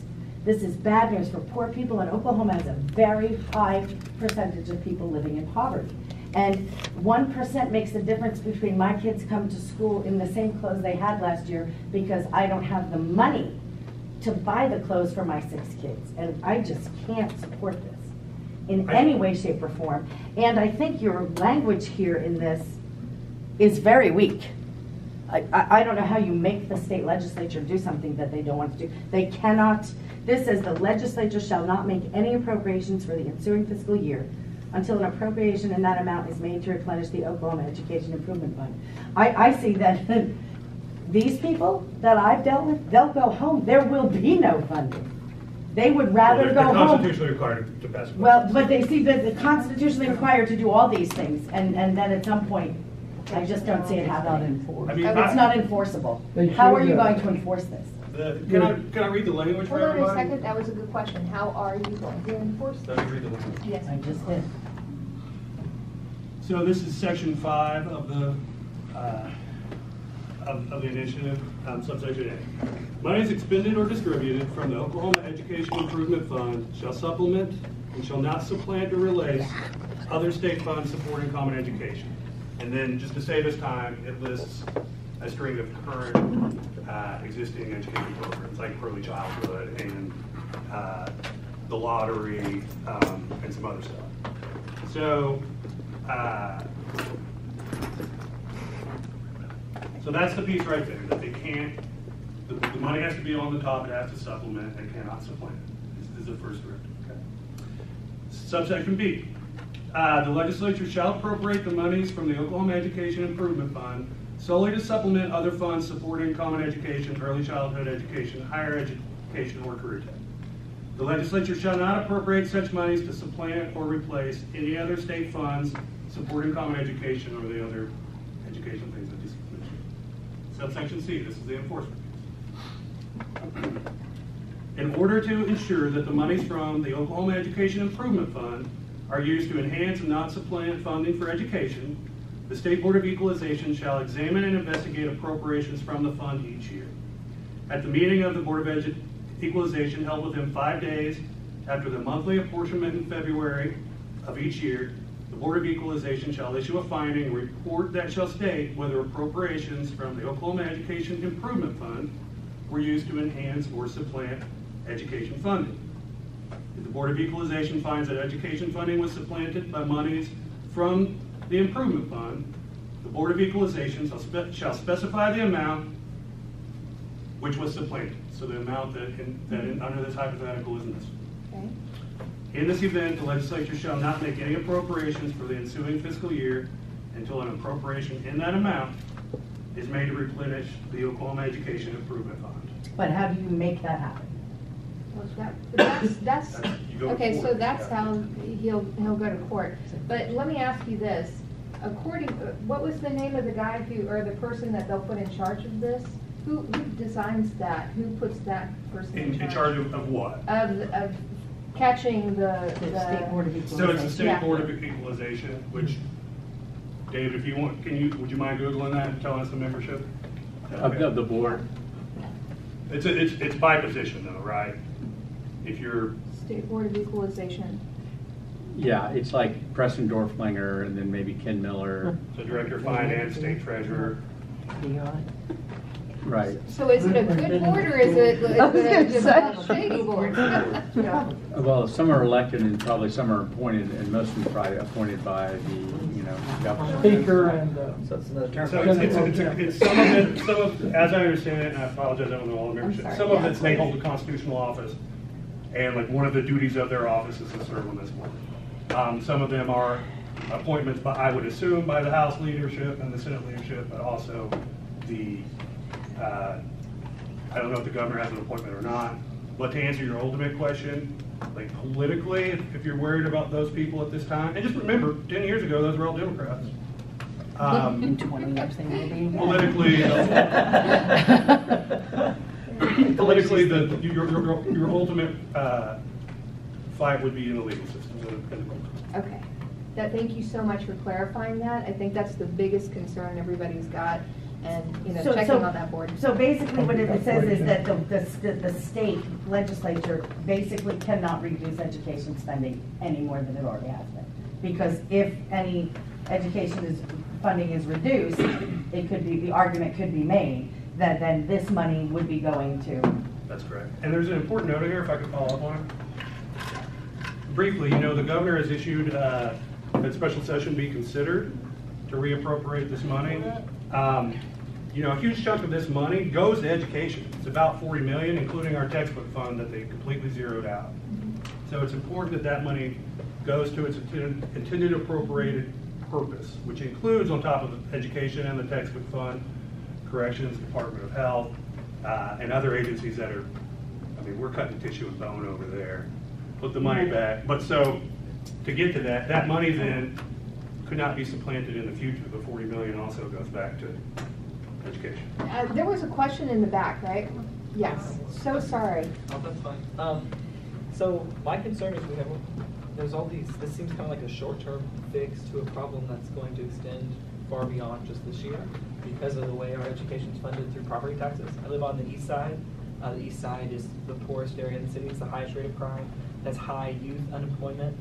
This is bad news for poor people, and Oklahoma has a very high percentage of people living in poverty. And one percent makes the difference between my kids come to school in the same clothes they had last year because I don't have the money to buy the clothes for my six kids. And I just can't support this in any way, shape, or form. And I think your language here in this is very weak. I, I I don't know how you make the state legislature do something that they don't want to do. They cannot, this says the legislature shall not make any appropriations for the ensuing fiscal year until an appropriation in that amount is made to replenish the Oklahoma Education Improvement Fund. I, I see that these people that I've dealt with, they'll go home. There will be no funding. They would Well, rather they're- go They're home. constitutionally required to pass. Well, but they see that the constitutionally required to do all these things, and, and then at some point, I just don't see it I happening. mean, It's I- not enforceable. How are you going to enforce this? The- Can I, can I read the language for Hold on a everybody? second, that was a good question. How are you going to enforce Let me read the language. Yes. I just did. So this is section five of the, uh, of, of the initiative, um, subsection A. Monies expended or distributed from the Oklahoma Education Improvement Fund shall supplement and shall not supplant or replace other state funds supporting common education. And then, just to save us time, it lists a string of current, uh, existing education programs, like early childhood and, uh, the lottery, um, and some other stuff. So, uh, so that's the piece right there, that they can't, the, the money has to be on the top, it has to supplement, they cannot supplant. This is the first directive, okay? Subsection B, uh, the legislature shall appropriate the monies from the Oklahoma Education Improvement Fund solely to supplement other funds supporting common education, early childhood education, higher education, or career tech. The legislature shall not appropriate such monies to supplant or replace any other state funds supporting common education or the other education things I just mentioned. Subsection C, this is the enforcement. In order to ensure that the monies from the Oklahoma Education Improvement Fund are used to enhance and not supplant funding for education, the State Board of Equalization shall examine and investigate appropriations from the fund each year. At the meeting of the Board of Edu- Equalization held within five days after the monthly apportionment in February of each year, the Board of Equalization shall issue a finding report that shall state whether appropriations from the Oklahoma Education Improvement Fund were used to enhance or supplant education funding. If the Board of Equalization finds that education funding was supplanted by monies from the improvement fund, the Board of Equalization shall spe- shall specify the amount which was supplanted. So the amount that, in- that in- under this hypothetical is this. Okay. In this event, the legislature shall not make any appropriations for the ensuing fiscal year until an appropriation in that amount is made to replenish the Oklahoma Education Improvement Fund. But how do you make that happen? Well, that- That's, that's, That's- you go to okay, so court, that's yeah. how he'll, he'll go to court. But let me ask you this, according, what was the name of the guy who, or the person that they'll put in charge of this? Who, who designs that? Who puts that person In, in charge of, of what? Of, of catching the, The the. State Board of Equalization. So it's the State Yeah. Board of Equalization, which, David, if you want, can you, would you mind Googling that and telling us the membership? Of, of the board. It's, a- it's, it's by position though, right? If you're, State Board of Equalization. Yeah, it's like Preston Doerflinger and then maybe Ken Miller. the Director of Finance, State Treasurer, Right. So is it a good board or is it, is I was it a gonna just say. a shady board? Well, some are elected and probably some are appointed, and most of them probably appointed by the, you know, governor. Speaker and, uh, So it's another term. So it's, it's, it's, it's some of it, some of, as I understand it, and I apologize, I don't know all the membership, sorry, some of yeah. it's they hold the constitutional office, and like one of the duties of their office is to serve on this board. Um, some of them are appointments, by I would assume, by the House leadership and the Senate leadership, but also the, uh, I don't know if the governor has an appointment or not, but to answer your ultimate question, like politically, if, if you're worried about those people at this time, and just remember, ten years ago, those were all Democrats. Um, In twenty years, they will be. politically, uh, politically, the, your, your, your ultimate, uh, fight would be in the legal system. In the- in Okay. That, thank you so much for clarifying that. I think that's the biggest concern everybody's got and, you know, So- checking so- on that board. So basically, what it says is that the, the, the state legislature basically cannot reduce education spending any more than it already has been. Because if any education is, funding is reduced, it could be, the argument could be made that then this money would be going to. That's correct. And there's an important note here, if I could follow up on it. Briefly, you know, the governor has issued, uh, that special session be considered to reappropriate this money. Um, You know, a huge chunk of this money goes to education. It's about 40 million, including our textbook fund that they completely zeroed out. So it's important that that money goes to its intended appropriated purpose, which includes on top of education and the textbook fund, corrections, Department of Health, uh, and other agencies that are I mean, we're cutting tissue and bone over there. Put the money back, but so, to get to that, that money then could not be supplanted in the future. The forty million also goes back to education. Uh, There was a question in the back, right? Yes, so sorry. Oh, that's fine. Um, so my concern is we have, there's all these, this seems kind of like a short-term fix to a problem that's going to extend far beyond just this year because of the way our education is funded through property taxes. I live on the east side. Uh, the east side is the poorest area in the city. It's the highest rate of crime. Has high youth unemployment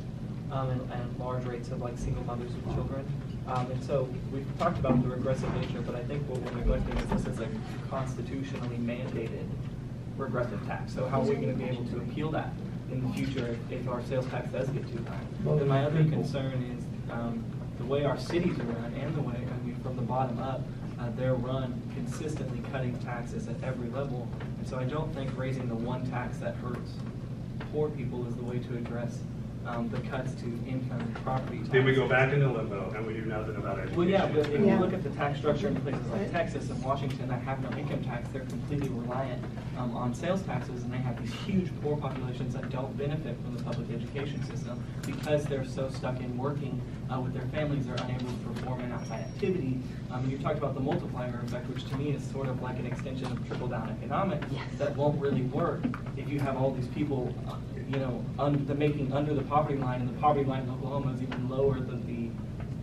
um, and, and large rates of like single mothers with children. Um, and so we've talked about the regressive nature, but I think what we're neglecting is this is a constitutionally mandated regressive tax. So how are we going to be able to appeal that in the future if, if our sales tax does get too high? Then my other concern is um, the way our cities are run and the way, I mean, from the bottom up, uh, they're run consistently cutting taxes at every level. And so I don't think raising the one tax that hurts poor people is the way to address um, the cuts to income and property tax. Then we go back into limbo and we do nothing about education. Well, yeah, but if you Yeah. look at the tax structure in places like Texas and Washington that have no income tax, they're completely reliant um, on sales taxes, and they have these huge poor populations that don't benefit from the public education system because they're so stuck in working uh, with their families, they're unable to perform an outside activity. Um, and you talked about the multiplier effect, which to me is sort of like an extension of trickle-down economics that won't really work if you have all these people, uh, you know, un- the making under the poverty line, and the poverty line in Oklahoma is even lower than the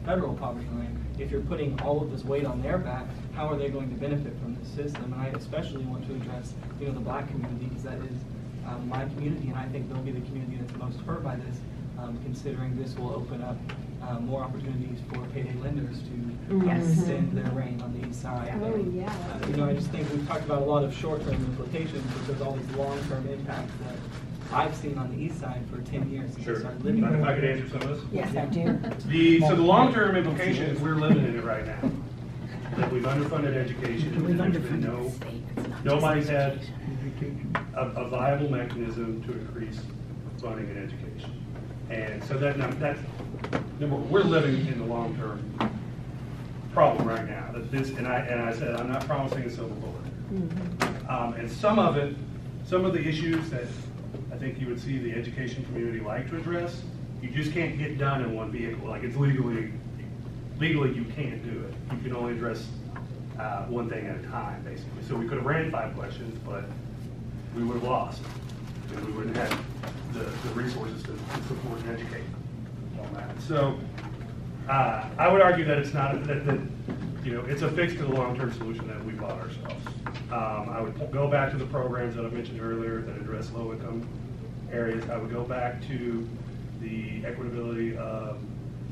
federal poverty line. If you're putting all of this weight on their back, how are they going to benefit from this system? And I especially want to address, you know, the black community because that is um, my community, and I think they'll be the community that's most hurt by this, um, considering this will open up uh, more opportunities for payday lenders to um, Yes. extend their reign on the east side. Oh, And, yeah. uh, You know, I just think we've talked about a lot of short-term implications, but there's all these long-term impacts that I've seen on the east side for ten years since I Sure. started living If I could there. answer some of those? Yes, I do. The, so the long-term implications, we're living in it right now. That we've underfunded education, and there's been no, nobody's had a, a viable mechanism to increase funding in education. And so that, now, that's, number, we're living in the long-term problem right now. That this, and I, and I said, I'm not promising a silver bullet. Um, and some of it, some of the issues that I think you would see the education community like to address, you just can't get done in one vehicle. Like it's legally, legally you can't do it. You can only address uh, one thing at a time, basically. So we could have ran five questions, but we would have lost. And we wouldn't have the, the resources to to support and educate on that. So uh, I would argue that it's not, that, that, you know, it's a fix to the long-term solution that we bought ourselves. Um, I would go back to the programs that I mentioned earlier that address low-income areas. I would go back to the equitability of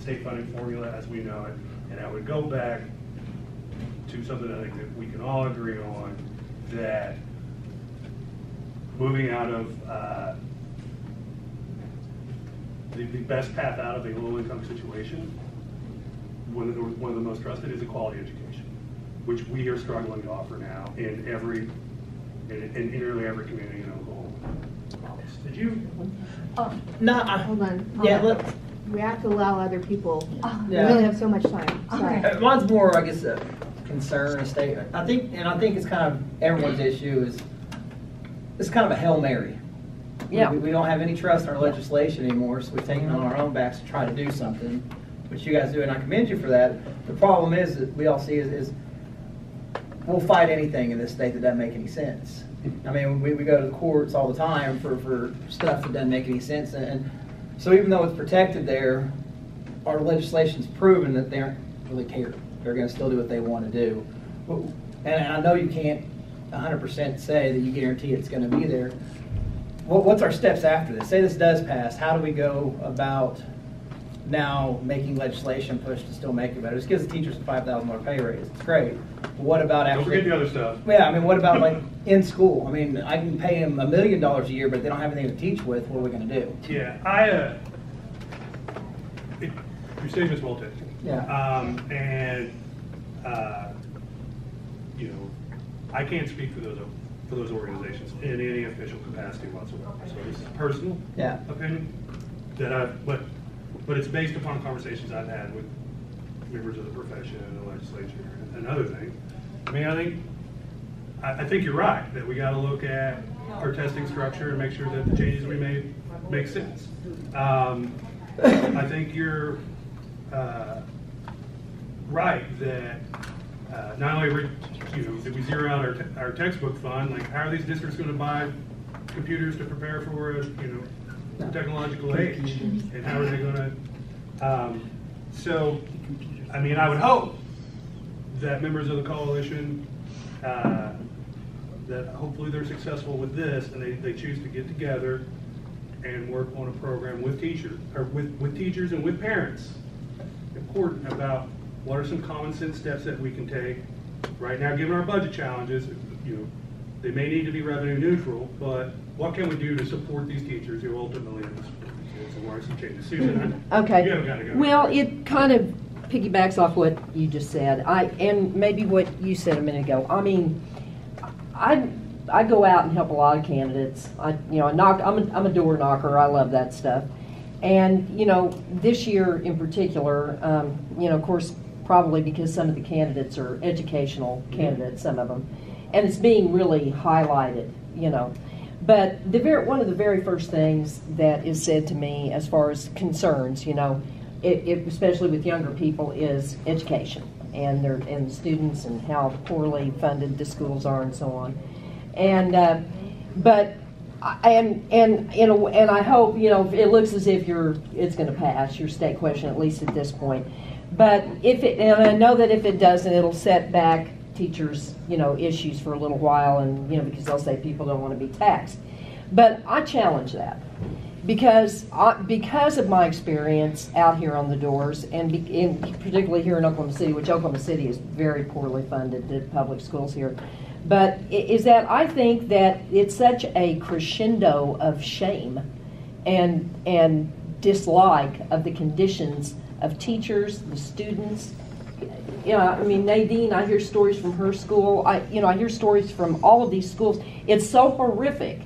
state funding formula as we know it. And I would go back to something I think that we can all agree on, that moving out of, uh, the, the best path out of a low-income situation, one of the, one of the most trusted is a quality education, which we are struggling to offer now in every, in, in nearly every community in Oklahoma. Did you? No, I, Hold on. yeah, on. let, We have to allow other people. We Yeah. only have so much time. Sorry. uh, mine's more, I guess, a concern, a statement. I think, and I think it's kind of everyone's issue is, it's kind of a Hail Mary. Yeah. We, we don't have any trust in our legislation anymore, so we've taken it on our own backs to try to do something, which you guys do, and I commend you for that. The problem is, that we all see is, is we'll fight anything in this state that doesn't make any sense. I mean, we, we go to the courts all the time for, for stuff that doesn't make any sense, and, so even though it's protected there, our legislation's proven that they don't really care. They're gonna still do what they wanna do. And I know you can't hundred percent say that you guarantee it's gonna be there. What, what's our steps after this? Say this does pass, how do we go about now making legislation push to still make it better? Just gives the teachers a five thousand dollar pay raise, it's great. But What about Don't forget the other stuff. Yeah, I mean, what about like in school? I mean, I can pay them a million dollars a year, but they don't have anything to teach with, what are we gonna do? Yeah, I, uh, it, your statement's well taken. Yeah. Um, and, uh, you know, I can't speak for those, for those organizations in any official capacity whatsoever. So this is personal Yeah. opinion that I've, but, but it's based upon conversations I've had with members of the profession and the legislature and other things. I mean, I think, I, I think you're right, that we gotta look at our testing structure and make sure that the changes we made make sense. Um, I think you're, uh, right that, uh, not only, re- you know, did we zero out our, our textbook fund, like, how are these districts gonna buy computers to prepare for, a you know, technological age? And how are they gonna, um, so, I mean, I would hope that members of the coalition, uh, that hopefully they're successful with this and they, they choose to get together and work on a program with teachers, or with, with teachers and with parents, important about what are some common sense steps that we can take. Right now, given our budget challenges, you know, they may need to be revenue neutral, but what can we do to support these teachers who ultimately end up supporting these kids and why some changes? Susan, I- Okay. you haven't got to go. Well, it kind of piggybacks off what you just said. I, and maybe what you said a minute ago. I mean, I, I go out and help a lot of candidates. I, you know, I knock, I'm a, I'm a door knocker. I love that stuff. And, you know, this year in particular, um, you know, of course, probably because some of the candidates are educational candidates, some of them, and it's being really highlighted, you know. But the very, one of the very first things that is said to me as far as concerns, you know, it, it, especially with younger people, is education and their and students and how poorly funded the schools are and so on. And uh, but I- and and you know and I hope you know it looks as if you're it's going to pass your state question at least at this point. But if it and I know that if it doesn't, it'll set back teachers you know issues for a little while and you know because they'll say people don't want to be taxed. But I challenge that because I, because of my experience out here on the doors, and be, in, particularly here in Oklahoma City, which Oklahoma City is very poorly funded, the public schools here. But is that I think that it's such a crescendo of shame and and dislike of the conditions of teachers, the students. You know, I mean Nadine, I hear stories from her school. I you know I hear stories from all of these schools. It's so horrific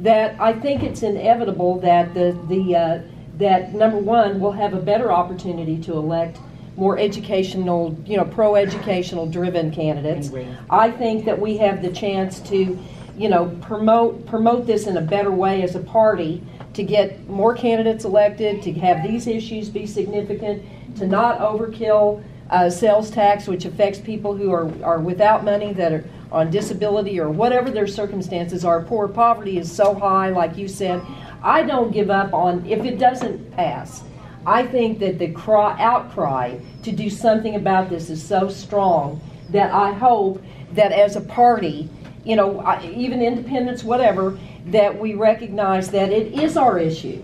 that I think it's inevitable that the the uh, that number one we'll have a better opportunity to elect more educational, you know, pro-educational driven candidates. I think that we have the chance to, you know, promote promote this in a better way as a party to get more candidates elected, to have these issues be significant, to not overkill uh, sales tax, which affects people who are, are without money, that are on disability or whatever their circumstances are. Poor poverty is so high, like you said. I don't give up on if it doesn't pass. I think that the cry, outcry to do something about this is so strong that I hope that as a party, you know, even independents, whatever, that we recognize that it is our issue.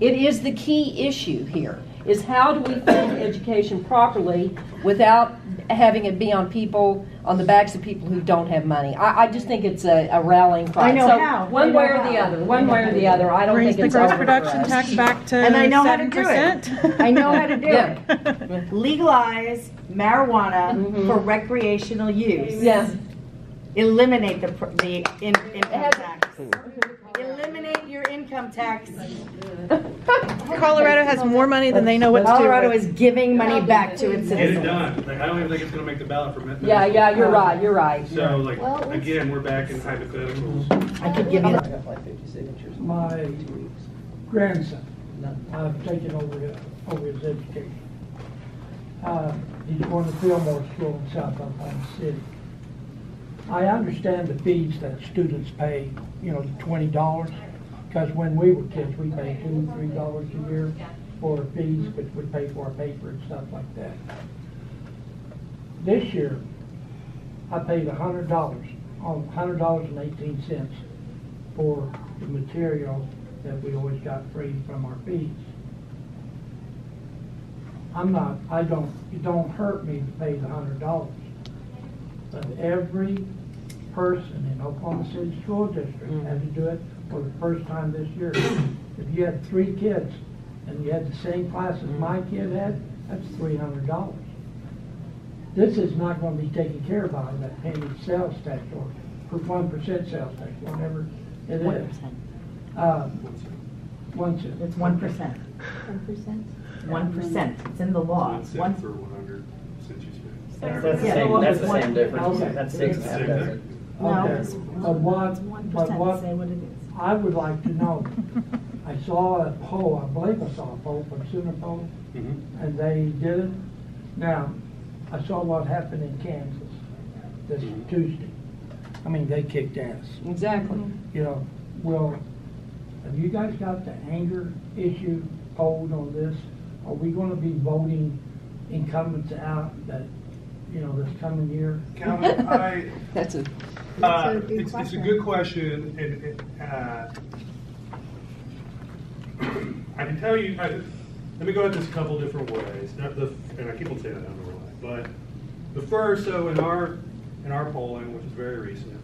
It is the key issue here, is how do we fund education properly without having it be on people, on the backs of people who don't have money? I, I just think it's a, a rallying cry. I know So how. One know way or how. the other, one way or the other. I don't Raise think the it's gross over for production us. tax back to And I know how to do it. I know how to do Yeah. it. Legalize marijuana mm-hmm. for recreational use. Yeah. Eliminate the, pr- the in- income tax. Eliminate your income tax. Colorado has more money than they know what to do Colorado with. is giving money back to its Get it citizens. done. Like, I don't even think it's gonna make the ballot for Memphis. Yeah, yeah, you're right, you're right. So like, Well, again, we're back in hypotheticals. I could give you, I got like fifty signatures. My grandson, I've taken over, his- over his education. Uh, He's going to Fillmore School in South Oklahoma City. I understand the fees that students pay, you know, the twenty dollars, because when we were kids, we paid two, three dollars a year for fees, which we pay for our paper and stuff like that. This year, I paid a hundred dollars, on hundred dollars and eighteen cents for the material that we always got free from our fees. I'm not, I don't, it don't hurt me to pay the hundred dollars. But every person in Oklahoma City School District had to do it for the first time this year. If you had three kids and you had the same class as my kid had, that's three hundred dollars. This is not gonna be taken care of by that penny sales tax or for one percent sales tax, whatever it One is. percent. Um, One cent. It's one percent. One percent? One percent. It's in the law. One cent One, for one hundred, since you said. That's that's the Yeah. same, that's the same difference. okay. That's six and a half dozen. No, Okay, it's but what, one but percent, what, say what it is. I would like to know, I saw a poll, I believe I saw a poll from Sooner Mhm. and they did it. Now, I saw what happened in Kansas this Mhm. Tuesday. I mean, they kicked ass, Exactly. you know, well, have you guys got the anger issue polled on this? Are we gonna be voting incumbents out that, you know, this coming year? Calvin, I, That's a, uh, That's a good it's, it's a question. good question, and, and, uh, I can tell you, I, let me go at this a couple different ways, not the, and I keep on saying that, I don't know why, but the first, so in our, in our polling, which is very recent,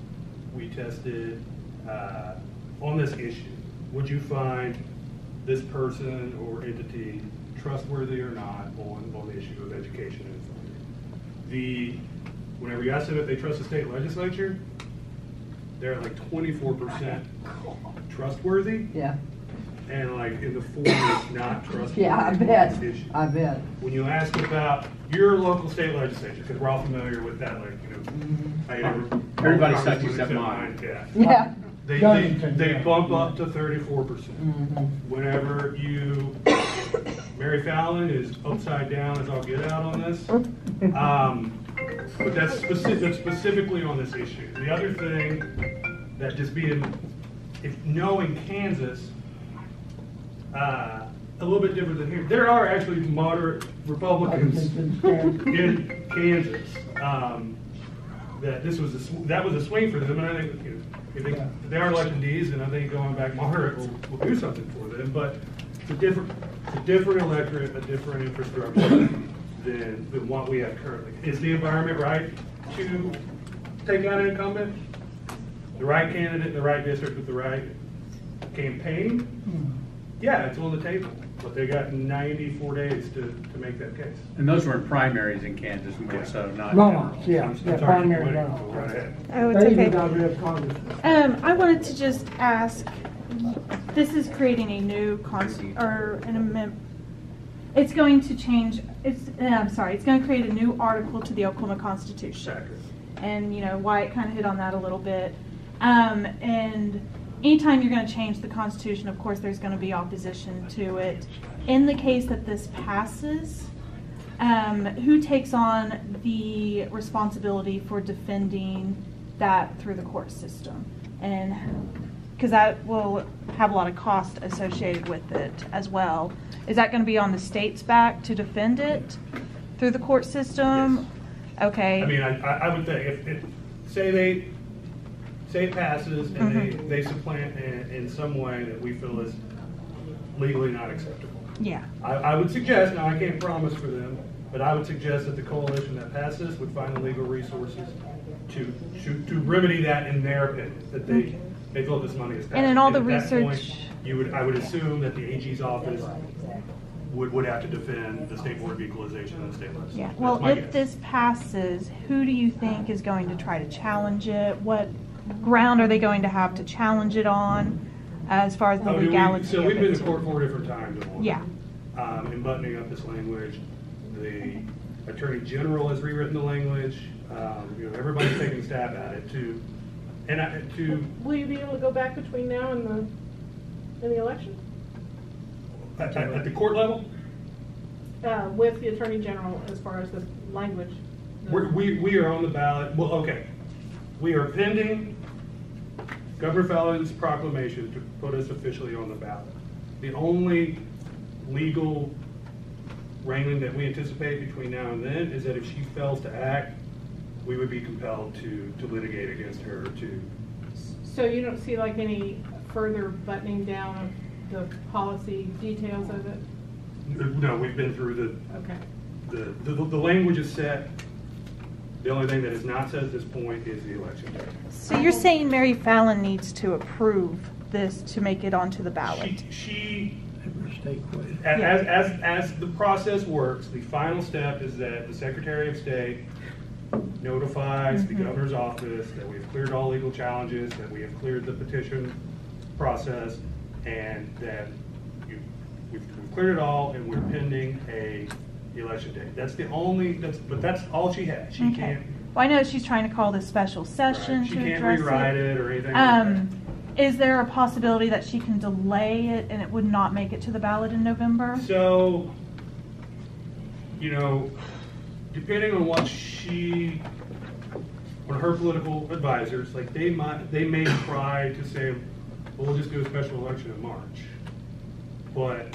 we tested, uh, on this issue, would you find this person or entity trustworthy or not on, on the issue of education and funding? The, whenever you ask them if they trust the state legislature, they're like twenty-four percent trustworthy, yeah. and like in the forties, not trustworthy. Yeah, I bet. issue. I bet. When you ask about your local state legislature, because we're all familiar with that, like, you know. how you never- Everybody sucks except mine. Yeah. Yeah. They, they, they bump up to thirty-four percent. Mm-hmm. Whenever you, Mary Fallin is upside down as I'll get out on this. Um, But that's specific, that's specifically on this issue. The other thing, that just being, if knowing Kansas, uh, a little bit different than here, there are actually moderate Republicans in Kansas. Um, That this was a, that was a swing for them, and I think, if they, if they are electees, and I think going back moderate will, will do something for them, but it's a different, it's a different electorate, a different infrastructure than, than what we have currently. Is the environment right to take on an incumbent? The right candidate, in the right district with the right campaign? Yeah, it's on the table, but they got ninety-four days to, to make that case. And those were in primaries in Kansas more so, not. Runoffs, yeah, I'm yeah, sorry, primary go runoffs. right ahead. Oh, it's They even okay. got rid of congressmen. Um, I wanted to just ask, this is creating a new const, or an amendment. It's going to change, it's, uh, I'm sorry, it's gonna create a new article to the Oklahoma Constitution. And, you know, Wyatt kind of hit on that a little bit. Um, and anytime you're gonna change the Constitution, of course, there's gonna be opposition to it. In the case that this passes, um, who takes on the responsibility for defending that through the court system? And, because that will have a lot of cost associated with it as well. Is that going to be on the state's back to defend it through the court system? Okay. I mean, I, I would think, if, if, say they, say it passes and they, Mhm. they supplant in, in some way that we feel is legally not acceptable. Yeah. I, I would suggest, now I can't promise for them, but I would suggest that the coalition that passes would find the legal resources to, to, to remedy that in their opinion, that they, they this money is passed. And in all the at that point, research- You would, I would assume that the AG's office would, would have to defend the State Board of Equalization and the state legislature. Yeah. That's Well, my if guess. this passes, who do you think is going to try to challenge it? What ground are they going to have to challenge it on as far as the Oh, do we- legality So of we've been it? to court four different times on Yeah. um, in buttoning up this language. The Attorney General has rewritten the language. Um, You know, everybody's taking a stab at it to, and I, to, Will you be able to go back between now and the, and the election? at, at at the court level, Uh, with the Attorney General as far as the language? we're- we, we are on the ballot, well, okay. We are pending Governor Fallin's proclamation to put us officially on the ballot. The only legal wrangling that we anticipate between now and then is that if she fails to act, we would be compelled to, to litigate against her to, So you don't see like any further buttoning down of the policy details of it? Uh, no, we've been through the, Okay. the, the, the language is set. The only thing that is not set at this point is the election day. So you're saying Mary Fallin needs to approve this to make it onto the ballot? She, she Every state quit. As, as, as the process works, the final step is that the Secretary of State notifies the Mhm. governor's office that we've cleared all legal challenges, that we have cleared the petition process, and that you, we've we've cleared it all, and we're pending a election date. That's the only, that's, but that's all she has. She Okay. can't, Well, I know she's trying to call this special session She to can't address rewrite it. it or anything like that. Um, is there a possibility that she can delay it and it would not make it to the ballot in November? So, you know, depending on what she, on her political advisors, like they might, they may try to say, well, we'll just do a special election in March. But,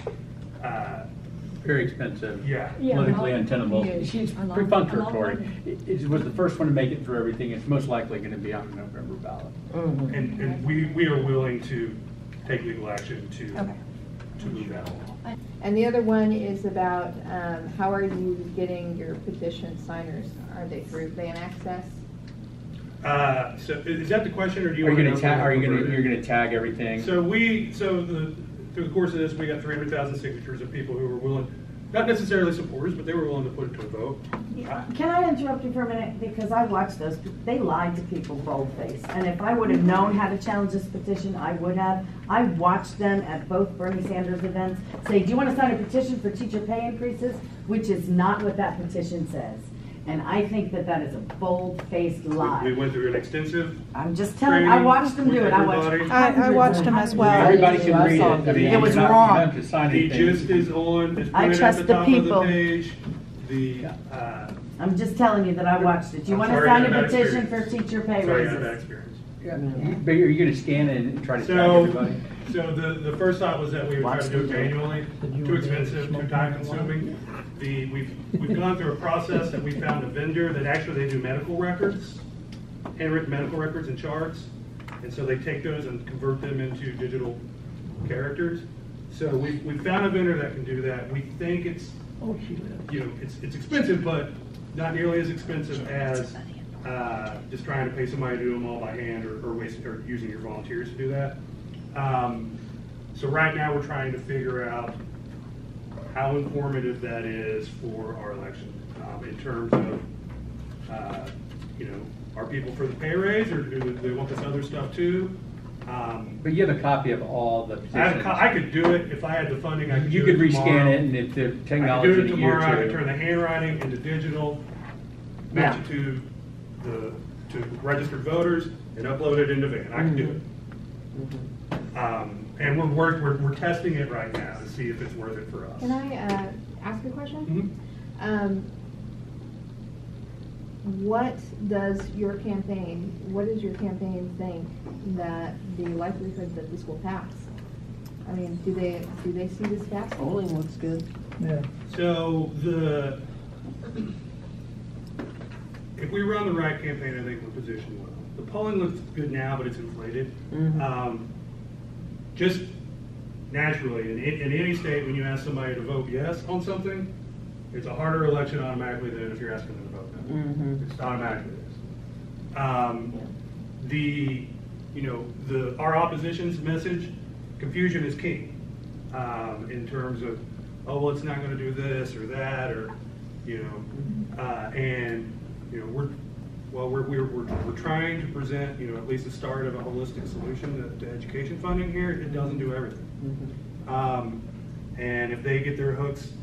uh, Very expensive. Yeah. Politically Yeah. untenable. Yeah. She's A lot- perfunctory. It it was the first one to make it through everything. It's most likely going to be on the November ballot. and, and we, we are willing to take legal action to, Okay. to move that along. And the other one is about, um, how are you getting your petition signers? Are they through Van Access? Uh, so is that the question, or do you Are you want to? going to tag, are you going to, you're going to tag everything? So we, so the, through the course of this, we got three hundred thousand signatures of people who were willing, not necessarily supporters, but they were willing to put it to a vote. Can I interrupt you for a minute? Because I watched those, they lied to people bold-faced. And if I would have known how to challenge this petition, I would have. I watched them at both Bernie Sanders events say, do you want to sign a petition for teacher pay increases? Which is not what that petition says. And I think that that is a bold-faced lie. We lie. went through an extensive. I'm just telling, I watched them do it. I watched. Everybody. I- I watched them as well. Everybody can read it. I mean, It was you're not- wrong. You don't have to sign The anything. gist is on, is I printed at trust the the top of the people. page. The, uh, I'm just telling you that I watched it. Do you I'm want to sorry sign you had a that petition for experience. teacher pay sorry, I had that raises? experience. But are you going to scan it and try to tag So, everybody? So the, the first thought was that we would try to do it manually, too expensive, too time consuming. The, we've, we've gone through a process that we found a vendor that actually they do medical records, handwritten medical records and charts. And so they take those and convert them into digital characters. So we, we found a vendor that can do that. We think it's, Oh, you know, it's, it's expensive, but not nearly as expensive as, uh, just trying to pay somebody to do them all by hand or, or waste, or using your volunteers to do that. Um, so right now, we're trying to figure out how informative that is for our election, um, in terms of, uh, you know, are people for the pay raise, or do they want this other stuff too? Um, But you have a copy of all the I, have a petitions. co- I could do it, if I had the funding, I could do You it could rescan tomorrow. it and if the I could technology do in it a year tomorrow, I or could turn the handwriting into digital, match Yeah. it to the, to registered voters, and upload it into Van, I can do it. Um, and we're work, we're, we're testing it right now to see if it's worth it for us. Can I, uh, ask a question? Mhm. Um, what does your campaign, what does your campaign think that the likelihood that this will pass? I mean, do they, do they see this passing? Polling looks good. Yeah. So the, if we run the right campaign, I think we're positioned well. The polling looks good now, but it's inflated. Mhm. Um, Just naturally, in, in any state, when you ask somebody to vote yes on something, it's a harder election automatically than if you're asking them to vote no. Mhm. It's automatically is. Um, the, you know, the, our opposition's message, confusion is king. Um, in terms of, oh, well, it's not gonna do this or that, or, you know, uh, and, you know, we're, well, we're, we're, we're, we're trying to present, you know, at least the start of a holistic solution to, to education funding here, it doesn't do everything. Mm-hmm. Um, and if they get their hooks,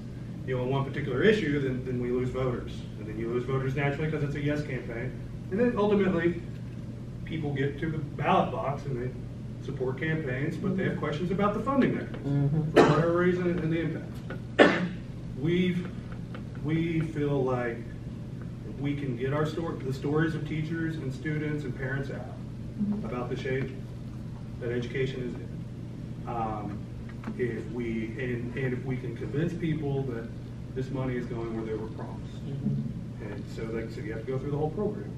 you know, on one particular issue, then, then we lose voters. And then you lose voters naturally because it's a yes campaign. And then ultimately, people get to the ballot box and they support campaigns, but they have mm-hmm. questions about the funding mechanism mm-hmm. for whatever reason and the impact. We've, we feel like we can get our story, the stories of teachers and students and parents out about the shape that education is in. Um, if we, and, and if we can convince people that this money is going where they were promised. And so like, so you have to go through the whole program,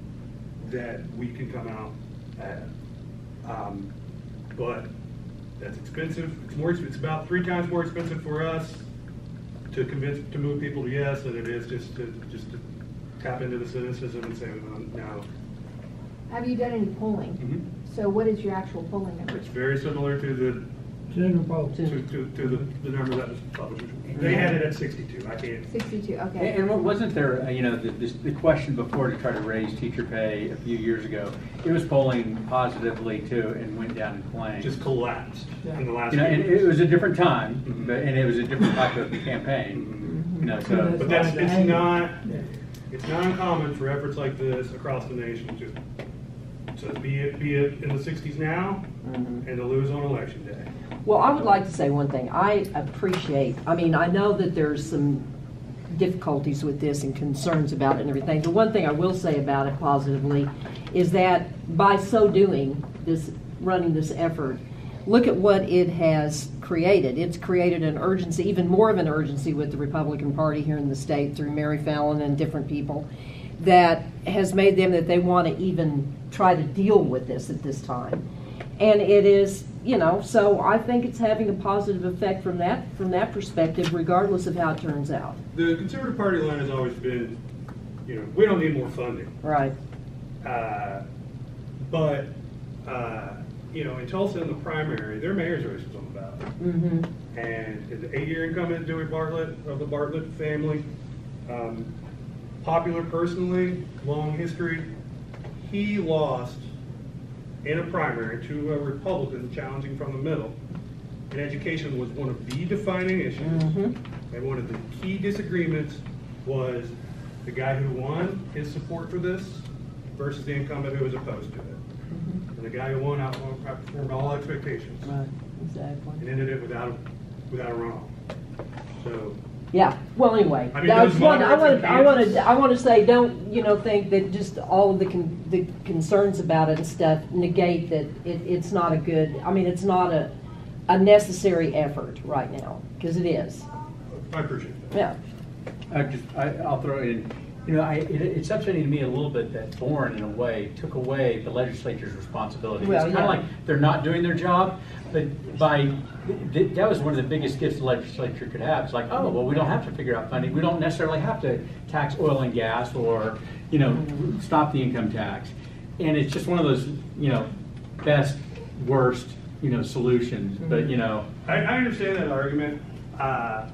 that we can come out ahead. Um, But that's expensive, it's more, it's about three times more expensive for us to convince, to move people to yes than it is just to, just to tap into the cynicism and say, well, no. Have you done any polling? Mhm. So what is your actual polling number? It's very similar to the, General vote. to, to, to the, the number that was published. They had it at sixty-two, I can't. Sixty-two, And okay. and wasn't there, uh, you know, the, this- the question before to try to raise teacher pay a few years ago? It was polling positively too and went down in flames. Just collapsed in the last. You know, few and years. it was a different time, Mhm. but, and it was a different type of campaign, you know, so. But that's, it's not, It's not uncommon for efforts like this across the nation to, to be it, be it in the sixties now mm-hmm. and to lose on election day. Well, I would like to say one thing. I appreciate, I mean, I know that there's some difficulties with this and concerns about it and everything. The one thing I will say about it positively is that by so doing, this, running this effort, look at what it has created. It's created an urgency, even more of an urgency with the Republican Party here in the state through Mary Fallin and different people, that has made them that they want to even try to deal with this at this time. And it is, you know, so I think it's having a positive effect from that from that perspective, regardless of how it turns out. The Conservative Party line has always been, you know, we don't need more funding. Right. Uh, But, uh, you know, in Tulsa in the primary, their mayor's race was on the ballot. Mm-hmm. And his eight-year incumbent, Dewey Bartlett, of the Bartlett family, um, popular personally, long history, he lost in a primary to a Republican challenging from the middle. And education was one of the defining issues. And one of the key disagreements was the guy who won, his support for this versus the incumbent who was opposed to it. And the guy who won out- outperformed all expectations Right. Exactly. and ended it without, a- without a runoff. So, Yeah. Well, anyway, I mean, that's those one. I want. in I want Kansas- to. I want to say, don't you know? Think that just all of the con- the concerns about it and stuff negate that it, it's not a good. I mean, it's not a a necessary effort right now because it is. I appreciate that. Yeah. I just, I, I'll throw in, you know, I, it, it's upsetting to me a little bit that Bourne, in a way, took away the legislature's responsibility. Well, It's kind yeah. of like they're not doing their job, but by, th- that was one of the biggest gifts the legislature could have. It's like, oh, well, we don't have to figure out funding. We don't necessarily have to tax oil and gas or, you know, stop the income tax. And it's just one of those, you know, best, worst, you know, solutions. But, you know, I, I understand that argument. Uh,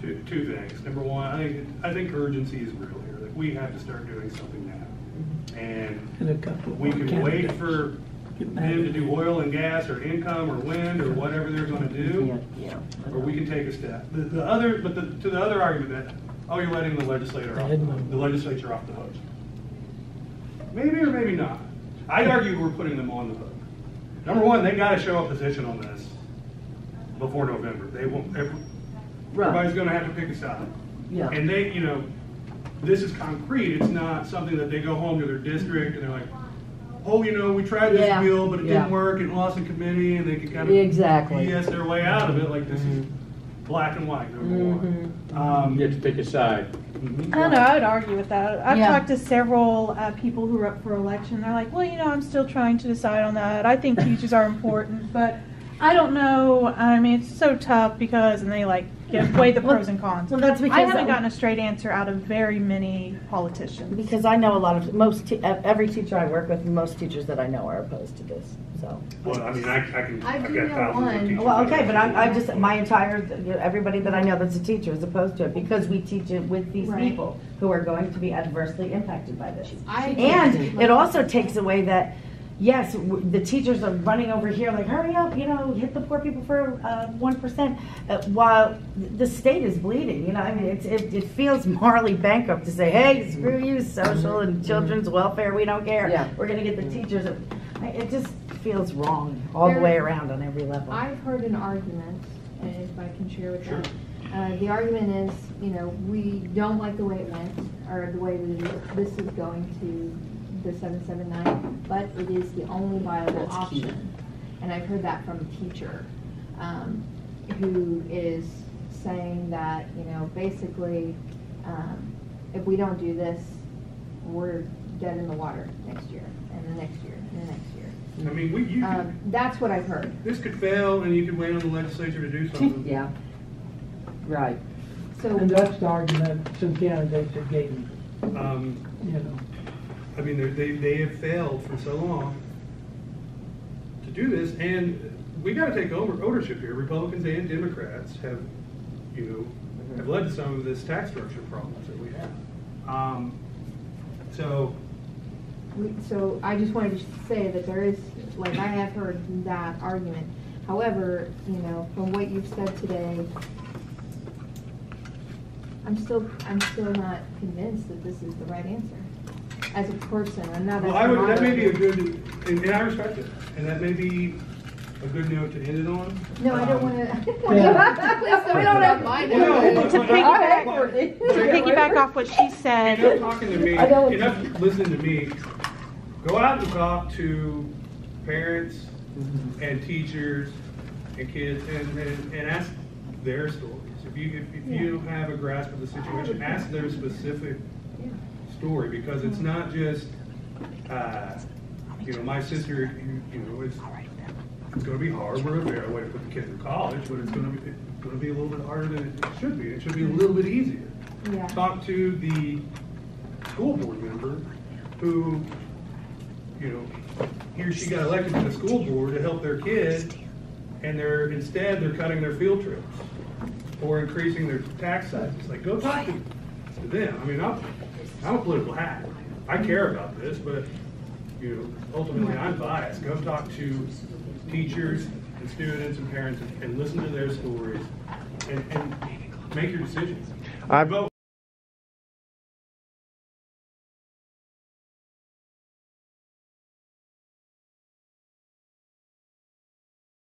two, two things. Number one, I think, I think urgency is real here. We have to start doing something now. And And a couple we can wait candidates. for them to do oil and gas or income or wind or whatever they're gonna do. Yeah. Or we can take a step. The, the other, but the, to the other argument that, oh, you're letting the legislator off, the legislature off the hook. Maybe or maybe not. I'd argue we're putting them on the hook. Number one, they gotta show a position on this before November. They won't, every- Right. everybody's gonna have to pick a side. Yeah. And they, you know, this is concrete, it's not something that they go home to their district and they're like, oh, you know, we tried this Yeah, bill, but it yeah. didn't work, it lost in committee, and they can kind of Exactly. BS their way out of it, like this is black and white, number one. Um, you have to pick a side. I don't know. I would argue with that. I've Yeah. talked to several uh, people who are up for election. They're like, "Well, you know, I'm still trying to decide on that. I think teachers are important, but I don't know. I mean, it's so tough because," and they like give weigh the Well- pros and cons. well, that's because I haven't that- gotten a straight answer out of very many politicians. Because I know a lot of, most, te- uh, every teacher I work with, most teachers that I know are opposed to this, so. Well, I mean, I, I can, I I've do got know thousands one. of teachers. Well, okay, but I'm, I just, my entire, everybody that I know that's a teacher is opposed to it because we teach it with these Right. people who are going to be adversely impacted by this. I- And it also takes away that, yes, the teachers are running over here like, hurry up, you know, hit the poor people for uh, one uh, while the state is bleeding, you know, I mean, it's, it, it feels morally bankrupt to say, hey, screw you, social and children's welfare, we don't care. Yeah. We're gonna get the teachers, it just feels wrong all the way around on every level. I've heard an argument, and if I can share with that. Uh, the argument is, you know, we don't like the way it went, or the way we, this is going to the seven seven nine, but it is the only viable That's key. option. And I've heard that from a teacher, um, who is saying that, you know, basically, um, if we don't do this, we're dead in the water next year, and the next year, and the next year. I mean, we, you, could- Um, that's what I've heard. this could fail and you could wait on the legislature to do something. Yeah. Right. So. And that's the argument some candidates have gave me, Um, you know. I mean, they, they have failed for so long to do this, and we gotta take over- ownership here. Republicans and Democrats have, you know, have led to some of this tax structure problems that we have. Um, So, We- So I just wanted to say that there is, like, I have heard that argument. However, you know, from what you've said today, I'm still, I'm still not convinced that this is the right answer. As a person, I'm not. Well, as I would, that may be a good, and, and I respect it, and that may be a good note to end it on. No, I don't Um, wanna. Please Yeah. don't interrupt my Well, no, note. but- To but- piggyback, to piggyback off what she Enough said, talking to me, I know what- enough listening to me. Go out and talk to parents and teachers and kids and, and, and ask their stories. If you, if, if you have a grasp of the situation, ask their specific story, because it's not just, uh, you know, my sister, you, you know, it's, it's gonna be hard, we're a fair way to put the kids in college, but it's gonna be, it's gonna be a little bit harder than it should be, it should be a little bit easier. Yeah. Talk to the school board member who, you know, he or she got elected to the school board to help their kid, and they're, instead, they're cutting their field trips or increasing their tax sizes. Like, go talk to to them. I mean, I'm, I'm a political hack. I care about this, but, you know, ultimately, I'm biased. Go talk to teachers and students and parents and, and listen to their stories and, and make your decisions. I- Vote